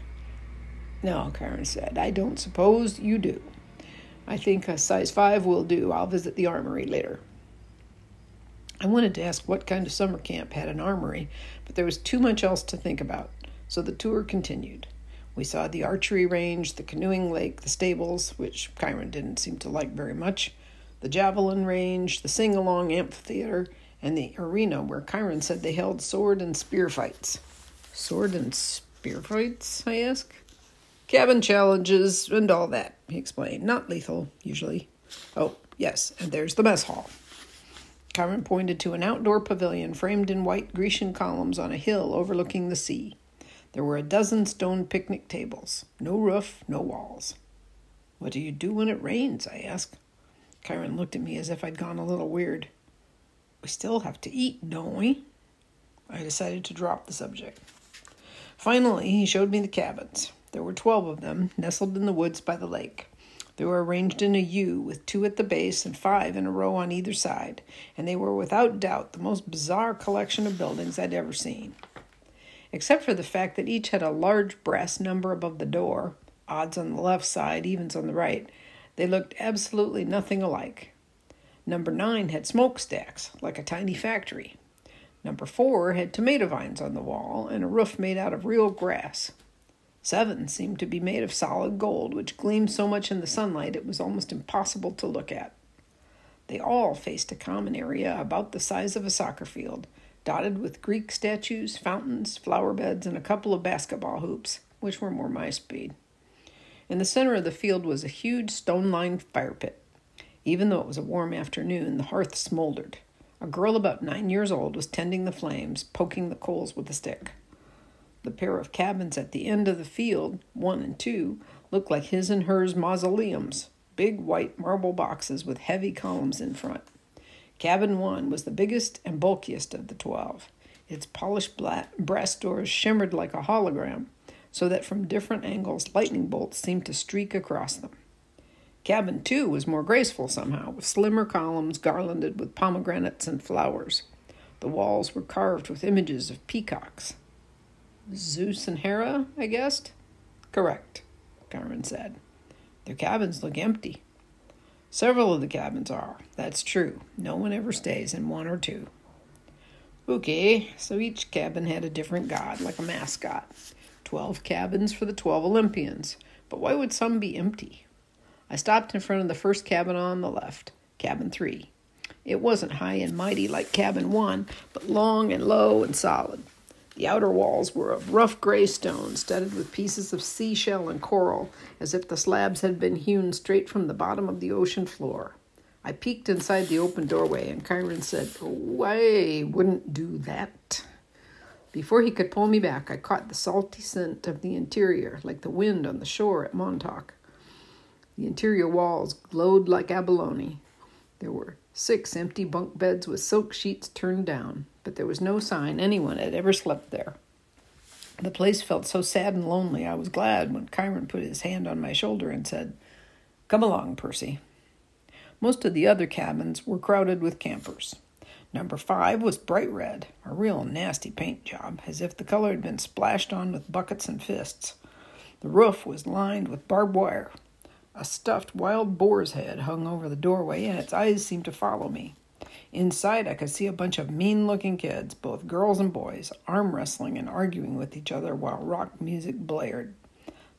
Speaker 2: No, Chiron said. I don't suppose you do. I think a size 5 will do. I'll visit the armory later. I wanted to ask what kind of summer camp had an armory, but there was too much else to think about, so the tour continued. We saw the archery range, the canoeing lake, the stables, which Chiron didn't seem to like very much, the javelin range, the sing along amphitheater, and the arena where Chiron said they held sword and spear fights. Sword and spear fights? I asked. Cabin challenges and all that, he explained. Not lethal, usually. Oh, yes, and there's the mess hall. Chiron pointed to an outdoor pavilion framed in white Grecian columns on a hill overlooking the sea. There were a dozen stone picnic tables. No roof, no walls. What do you do when it rains? I asked. Chiron looked at me as if I'd gone a little weird. We still have to eat, don't we? I decided to drop the subject. Finally, he showed me the cabins. There were twelve of them, nestled in the woods by the lake. They were arranged in a U, with two at the base and five in a row on either side, and they were without doubt the most bizarre collection of buildings I'd ever seen except for the fact that each had a large brass number above the door, odds on the left side, evens on the right. They looked absolutely nothing alike. Number nine had smokestacks, like a tiny factory. Number four had tomato vines on the wall and a roof made out of real grass. Seven seemed to be made of solid gold, which gleamed so much in the sunlight it was almost impossible to look at. They all faced a common area about the size of a soccer field, dotted with Greek statues, fountains, flower beds, and a couple of basketball hoops, which were more my speed. In the center of the field was a huge stone lined fire pit. Even though it was a warm afternoon, the hearth smoldered. A girl about nine years old was tending the flames, poking the coals with a stick. The pair of cabins at the end of the field, one and two, looked like his and hers mausoleums, big white marble boxes with heavy columns in front. Cabin one was the biggest and bulkiest of the twelve. Its polished black brass doors shimmered like a hologram, so that from different angles lightning bolts seemed to streak across them. Cabin two was more graceful somehow, with slimmer columns garlanded with pomegranates and flowers. The walls were carved with images of peacocks. Zeus and Hera, I guessed? Correct, Chiron said. Their cabins look empty. Several of the cabins are. That's true. No one ever stays in one or two. Okay, so each cabin had a different god, like a mascot. Twelve cabins for the twelve Olympians. But why would some be empty? I stopped in front of the first cabin on the left, cabin three. It wasn't high and mighty like cabin one, but long and low and solid. The outer walls were of rough gray stone, studded with pieces of seashell and coral, as if the slabs had been hewn straight from the bottom of the ocean floor. I peeked inside the open doorway, and Chiron said, oh, I wouldn't do that. Before he could pull me back, I caught the salty scent of the interior, like the wind on the shore at Montauk. The interior walls glowed like abalone. There were six empty bunk beds with silk sheets turned down, but there was no sign anyone had ever slept there. The place felt so sad and lonely, I was glad when Chiron put his hand on my shoulder and said, Come along, Percy. Most of the other cabins were crowded with campers. Number five was bright red, a real nasty paint job, as if the color had been splashed on with buckets and fists. The roof was lined with barbed wire. A stuffed wild boar's head hung over the doorway, and its eyes seemed to follow me. Inside, I could see a bunch of mean looking kids, both girls and boys, arm wrestling and arguing with each other while rock music blared.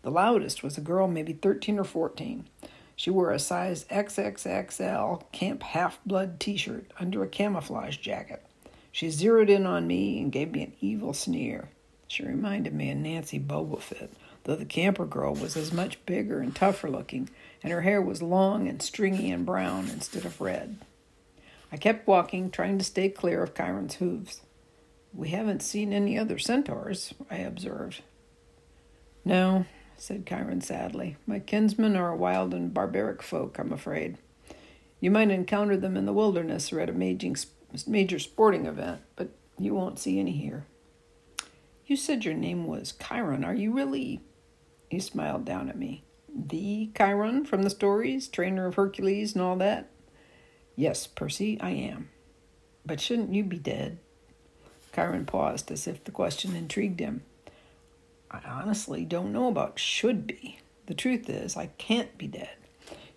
Speaker 2: The loudest was a girl, maybe 13 or 14. She wore a size XXXL Camp Half Blood t shirt under a camouflage jacket. She zeroed in on me and gave me an evil sneer. She reminded me of Nancy Bobofit, though the camper girl was as much bigger and tougher looking, and her hair was long and stringy and brown instead of red. I kept walking, trying to stay clear of Chiron's hooves. We haven't seen any other centaurs, I observed. No, said Chiron sadly. My kinsmen are a wild and barbaric folk, I'm afraid. You might encounter them in the wilderness or at a major, major sporting event, but you won't see any here. You said your name was Chiron. Are you really? He smiled down at me. The Chiron from the stories, trainer of Hercules and all that? Yes, Percy, I am. But shouldn't you be dead? Chiron paused as if the question intrigued him. I honestly don't know about should be. The truth is, I can't be dead.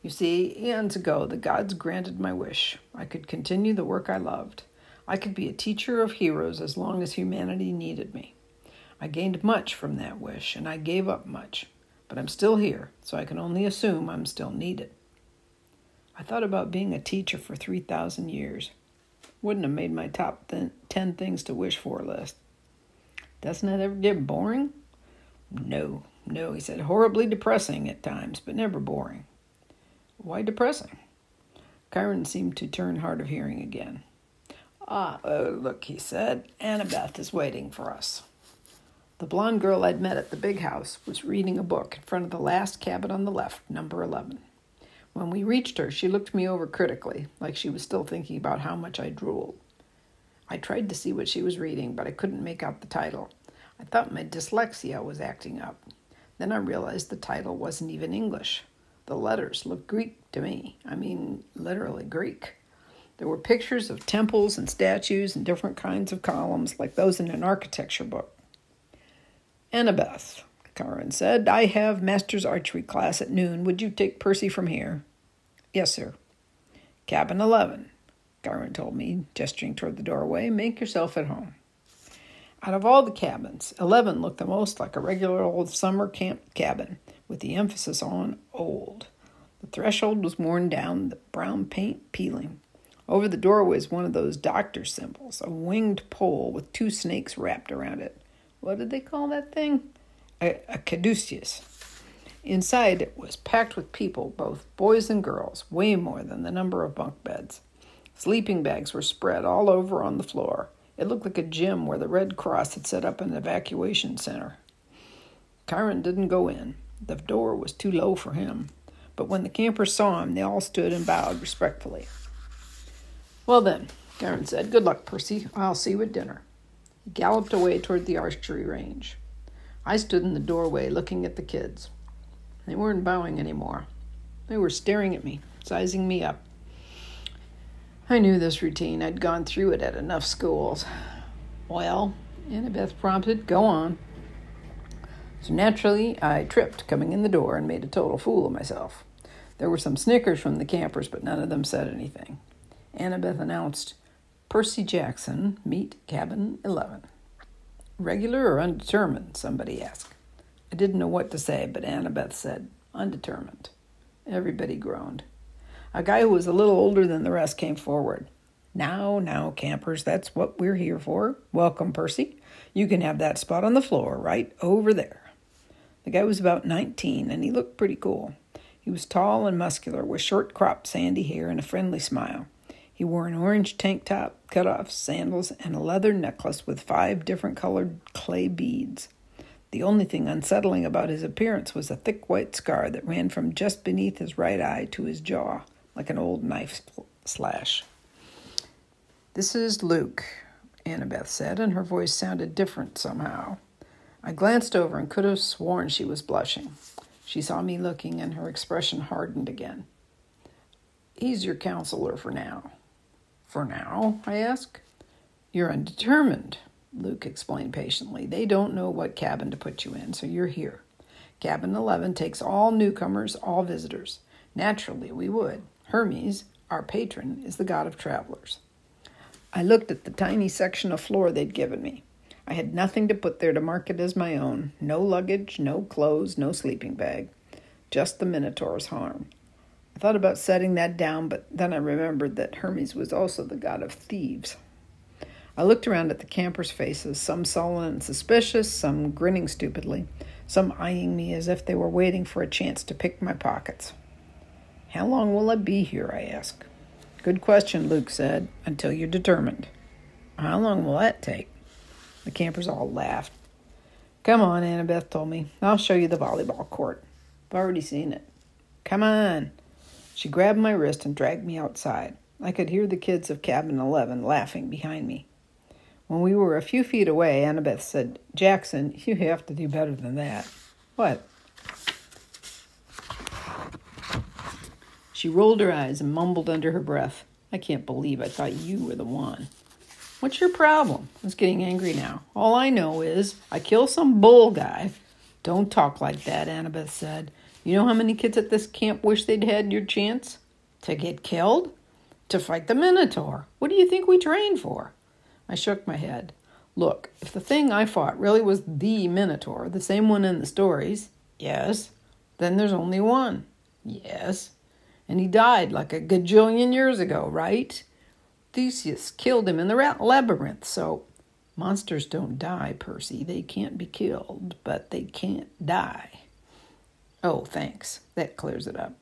Speaker 2: You see, eons ago, the gods granted my wish. I could continue the work I loved. I could be a teacher of heroes as long as humanity needed me. I gained much from that wish, and I gave up much. But I'm still here, so I can only assume I'm still needed. I thought about being a teacher for 3,000 years. Wouldn't have made my top 10 things to wish for list. Doesn't it ever get boring? No, no, he said. Horribly depressing at times, but never boring. Why depressing? Chiron seemed to turn hard of hearing again. Ah, oh, look, he said. Annabeth is waiting for us. The blonde girl I'd met at the big house was reading a book in front of the last cabin on the left, number 11. When we reached her, she looked me over critically, like she was still thinking about how much I drooled. I tried to see what she was reading, but I couldn't make out the title. I thought my dyslexia was acting up. Then I realized the title wasn't even English. The letters looked Greek to me. I mean, literally Greek. There were pictures of temples and statues and different kinds of columns, like those in an architecture book. Annabeth, Chiron said, I have master's archery class at noon. Would you take Percy from here? Yes, sir. Cabin 11, Chiron told me, gesturing toward the doorway. Make yourself at home. Out of all the cabins, 11 looked the most like a regular old summer camp cabin, with the emphasis on old. The threshold was worn down, the brown paint peeling. Over the door was one of those doctor symbols, a winged pole with two snakes wrapped around it. What did they call that thing? A, a caduceus. Inside it was packed with people, both boys and girls, way more than the number of bunk beds. Sleeping bags were spread all over on the floor. It looked like a gym where the Red Cross had set up an evacuation center. Chiron didn't go in. The door was too low for him. But when the campers saw him, they all stood and bowed respectfully. Well, then, Chiron said, Good luck, Percy. I'll see you at dinner. Galloped away toward the archery range. I stood in the doorway looking at the kids. They weren't bowing anymore. They were staring at me, sizing me up. I knew this routine. I'd gone through it at enough schools. Well, Annabeth prompted, go on. So naturally, I tripped coming in the door and made a total fool of myself. There were some snickers from the campers, but none of them said anything. Annabeth announced, Percy Jackson, meet cabin 11. Regular or undetermined? Somebody asked. I didn't know what to say, but Annabeth said, undetermined. Everybody groaned. A guy who was a little older than the rest came forward. Now, now, campers, that's what we're here for. Welcome, Percy. You can have that spot on the floor right over there. The guy was about 19 and he looked pretty cool. He was tall and muscular with short cropped sandy hair and a friendly smile. He wore an orange tank top, cut off sandals, and a leather necklace with five different colored clay beads. The only thing unsettling about his appearance was a thick white scar that ran from just beneath his right eye to his jaw, like an old knife slash. This is Luke, Annabeth said, and her voice sounded different somehow. I glanced over and could have sworn she was blushing. She saw me looking, and her expression hardened again. He's your counselor for now. For now? I ask. You're undetermined, Luke explained patiently. They don't know what cabin to put you in, so you're here. Cabin 11 takes all newcomers, all visitors. Naturally, we would. Hermes, our patron, is the god of travelers. I looked at the tiny section of floor they'd given me. I had nothing to put there to mark it as my own no luggage, no clothes, no sleeping bag. Just the Minotaur's harm. I thought about setting that down, but then I remembered that Hermes was also the god of thieves. I looked around at the campers' faces, some sullen and suspicious, some grinning stupidly, some eyeing me as if they were waiting for a chance to pick my pockets. How long will I be here? I asked. Good question, Luke said, until you're determined. How long will that take? The campers all laughed. Come on, Annabeth told me. I'll show you the volleyball court. I've already seen it. Come on. She grabbed my wrist and dragged me outside. I could hear the kids of cabin 11 laughing behind me. When we were a few feet away, Annabeth said, Jackson, you have to do better than that. What? She rolled her eyes and mumbled under her breath, I can't believe I thought you were the one. What's your problem? I was getting angry now. All I know is I kill some bull guy. Don't talk like that, Annabeth said. You know how many kids at this camp wish they'd had your chance? To get killed? To fight the Minotaur. What do you think we trained for? I shook my head. Look, if the thing I fought really was the Minotaur, the same one in the stories, yes, then there's only one. Yes. And he died like a gajillion years ago, right? Theseus killed him in the labyrinth, so monsters don't die, Percy. They can't be killed, but they can't die. Oh, thanks. That clears it up.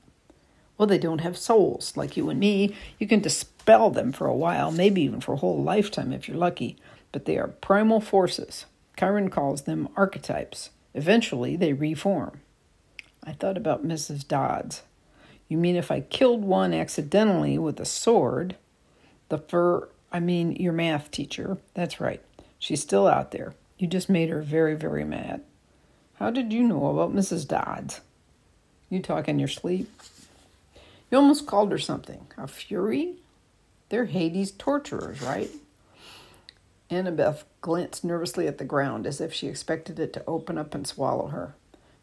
Speaker 2: Well, they don't have souls like you and me. You can dispel them for a while, maybe even for a whole lifetime if you're lucky, but they are primal forces. Chiron calls them archetypes. Eventually, they reform. I thought about Mrs. Dodds. You mean if I killed one accidentally with a sword, the fur, I mean, your math teacher, that's right. She's still out there. You just made her very, very mad. How did you know about Mrs. Dodds? You talk in your sleep. You almost called her something. A fury? They're Hades torturers, right? Annabeth glanced nervously at the ground as if she expected it to open up and swallow her.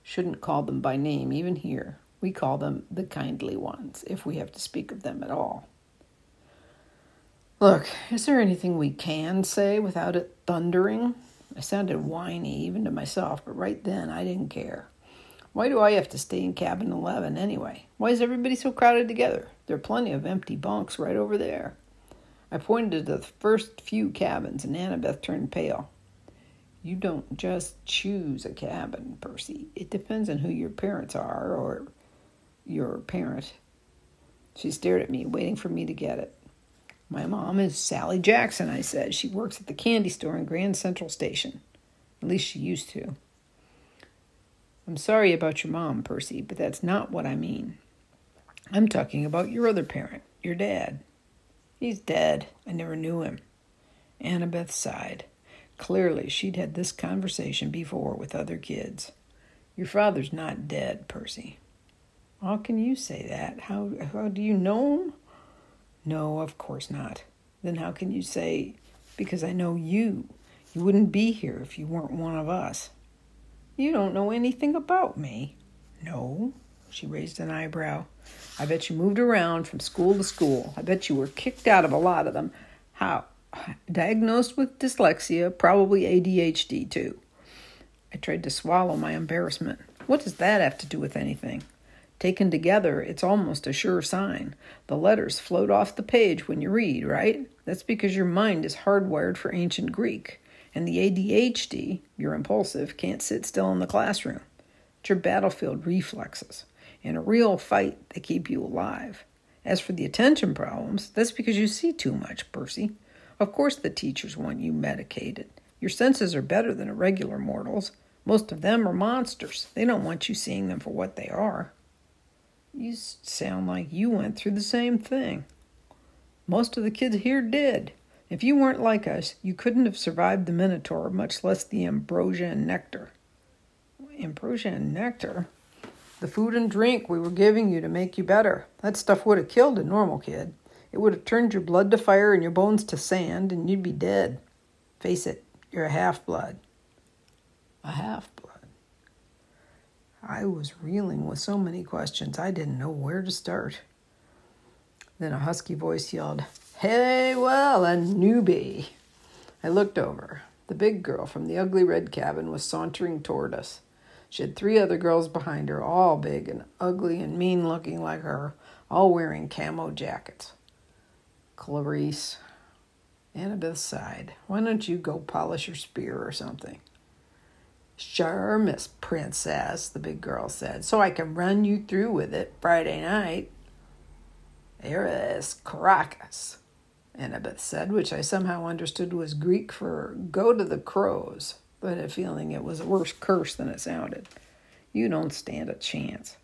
Speaker 2: Shouldn't call them by name, even here. We call them the kindly ones, if we have to speak of them at all. Look, is there anything we can say without it thundering? I sounded whiny even to myself, but right then I didn't care. Why do I have to stay in cabin 11 anyway? Why is everybody so crowded together? There are plenty of empty bunks right over there. I pointed to the first few cabins, and Annabeth turned pale. You don't just choose a cabin, Percy. It depends on who your parents are or your parent. She stared at me, waiting for me to get it. My mom is Sally Jackson, I said. She works at the candy store in Grand Central Station. At least she used to. I'm sorry about your mom, Percy, but that's not what I mean. I'm talking about your other parent, your dad. He's dead. I never knew him. Annabeth sighed. Clearly, she'd had this conversation before with other kids. Your father's not dead, Percy. How can you say that? How, how do you know him? No, of course not. Then how can you say, because I know you? You wouldn't be here if you weren't one of us. You don't know anything about me. No. She raised an eyebrow. I bet you moved around from school to school. I bet you were kicked out of a lot of them. How? Diagnosed with dyslexia, probably ADHD too. I tried to swallow my embarrassment. What does that have to do with anything? Taken together, it's almost a sure sign. The letters float off the page when you read, right? That's because your mind is hardwired for ancient Greek. And the ADHD, you're impulsive, can't sit still in the classroom. It's your battlefield reflexes. In a real fight, they keep you alive. As for the attention problems, that's because you see too much, Percy. Of course, the teachers want you medicated. Your senses are better than a regular mortal's. Most of them are monsters. They don't want you seeing them for what they are. You sound like you went through the same thing. Most of the kids here did. If you weren't like us, you couldn't have survived the Minotaur, much less the ambrosia and nectar. Ambrosia and nectar? The food and drink we were giving you to make you better. That stuff would have killed a normal kid. It would have turned your blood to fire and your bones to sand, and you'd be dead. Face it, you're a half blood. A half blood. I was reeling with so many questions, I didn't know where to start. Then a husky voice yelled, Hey, well, a newbie. I looked over. The big girl from the ugly red cabin was sauntering toward us. She had three other girls behind her, all big and ugly and mean looking like her, all wearing camo jackets. Clarisse. Annabeth sighed. Why don't you go polish your spear or something? Sure, Miss Princess, the big girl said, so I can run you through with it Friday night. Erre es korakas, Annabeth said, which I somehow understood was Greek for go to the crows but a feeling it was a worse curse than it sounded. You don't stand a chance.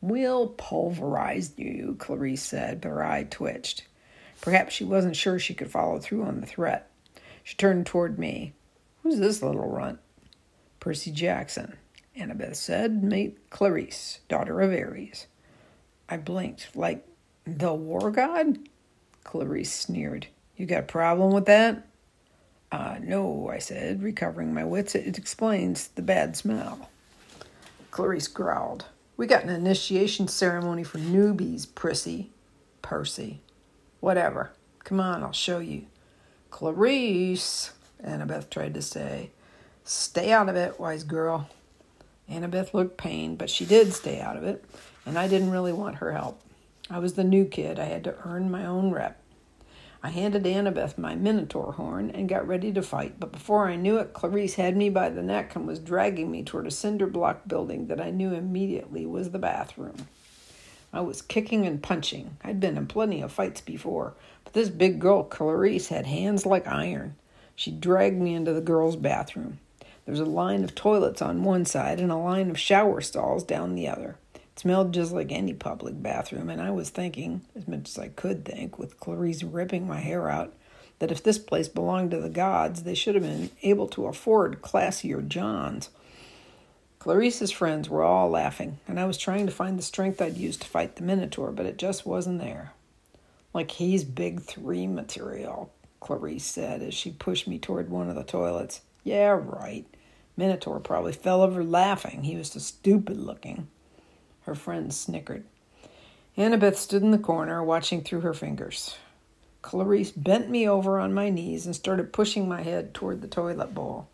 Speaker 2: We'll pulverize you, Clarisse said, but her eye twitched. Perhaps she wasn't sure she could follow through on the threat. She turned toward me. Who's this little runt? Percy Jackson, Annabeth said. Mate Clarisse, daughter of Ares. I blinked. Like the war god? Clarisse sneered. You got a problem with that? Uh, no, I said, recovering my wits. It explains the bad smell. Clarisse growled. We got an initiation ceremony for newbies, Prissy. Percy. Whatever. Come on, I'll show you. Clarisse, Annabeth tried to say. Stay out of it, wise girl. Annabeth looked pained, but she did stay out of it, and I didn't really want her help. I was the new kid. I had to earn my own rep. I handed Annabeth my minotaur horn and got ready to fight, but before I knew it, Clarisse had me by the neck and was dragging me toward a cinder block building that I knew immediately was the bathroom. I was kicking and punching. I'd been in plenty of fights before, but this big girl, Clarisse, had hands like iron. She dragged me into the girls' bathroom. There was a line of toilets on one side and a line of shower stalls down the other smelled just like any public bathroom, and I was thinking, as much as I could think, with Clarisse ripping my hair out, that if this place belonged to the gods, they should have been able to afford classier Johns. Clarisse's friends were all laughing, and I was trying to find the strength I'd used to fight the Minotaur, but it just wasn't there. Like he's big three material, Clarisse said as she pushed me toward one of the toilets. Yeah, right. Minotaur probably fell over laughing. He was so stupid looking. Her friends snickered. Annabeth stood in the corner, watching through her fingers. Clarisse bent me over on my knees and started pushing my head toward the toilet bowl.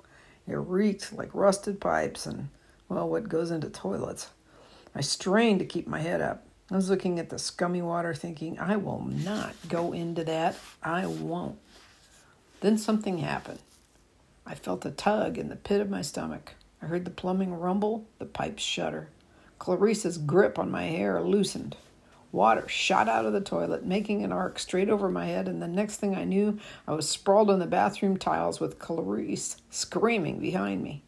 Speaker 2: It reeked like rusted pipes and, well, what goes into toilets. I strained to keep my head up. I was looking at the scummy water thinking, I will not go into that. I won't. Then something happened. I felt a tug in the pit of my stomach. I heard the plumbing rumble, the pipes shudder. Clarisse's grip on my hair loosened. Water shot out of the toilet, making an arc straight over my head, and the next thing I knew, I was sprawled on the bathroom tiles with Clarisse screaming behind me.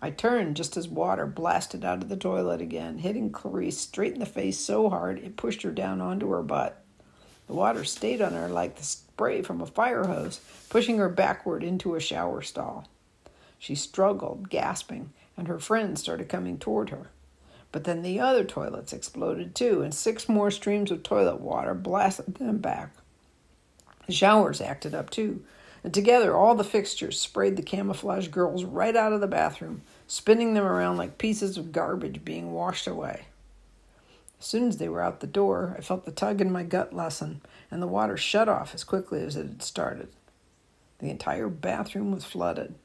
Speaker 2: I turned just as water blasted out of the toilet again, hitting Clarisse straight in the face so hard it pushed her down onto her butt. The water stayed on her like the spray from a fire hose, pushing her backward into a shower stall. She struggled, gasping, and her friends started coming toward her. But then the other toilets exploded too, and six more streams of toilet water blasted them back. The showers acted up too, and together all the fixtures sprayed the camouflage girls right out of the bathroom, spinning them around like pieces of garbage being washed away. As soon as they were out the door, I felt the tug in my gut lessen, and the water shut off as quickly as it had started. The entire bathroom was flooded.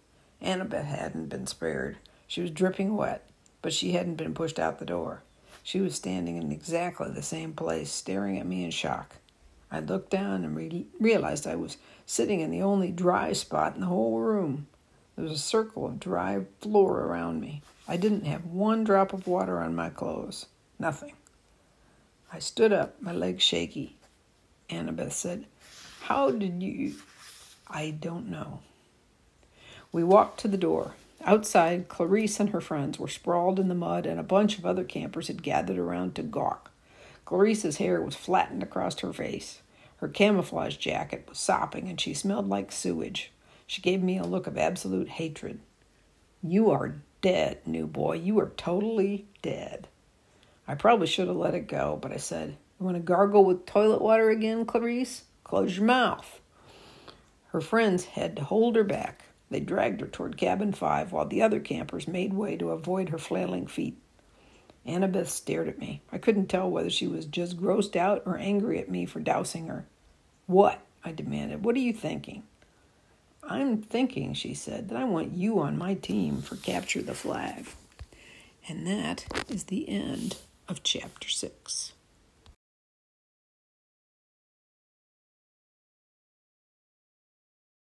Speaker 2: Annabeth hadn't been spared. She was dripping wet, but she hadn't been pushed out the door. She was standing in exactly the same place, staring at me in shock. I looked down and re- realized I was sitting in the only dry spot in the whole room. There was a circle of dry floor around me. I didn't have one drop of water on my clothes. Nothing. I stood up, my legs shaky. Annabeth said, How did you? I don't know. We walked to the door. Outside, Clarisse and her friends were sprawled in the mud, and a bunch of other campers had gathered around to gawk. Clarisse's hair was flattened across her face. Her camouflage jacket was sopping, and she smelled like sewage. She gave me a look of absolute hatred. You are dead, new boy. You are totally dead. I probably should have let it go, but I said, You want to gargle with toilet water again, Clarisse? Close your mouth. Her friends had to hold her back. They dragged her toward cabin five while the other campers made way to avoid her flailing feet. Annabeth stared at me. I couldn't tell whether she was just grossed out or angry at me for dousing her. What? I demanded. What are you thinking? I'm thinking, she said, that I want you on my team for Capture the Flag. And that is the end of chapter six.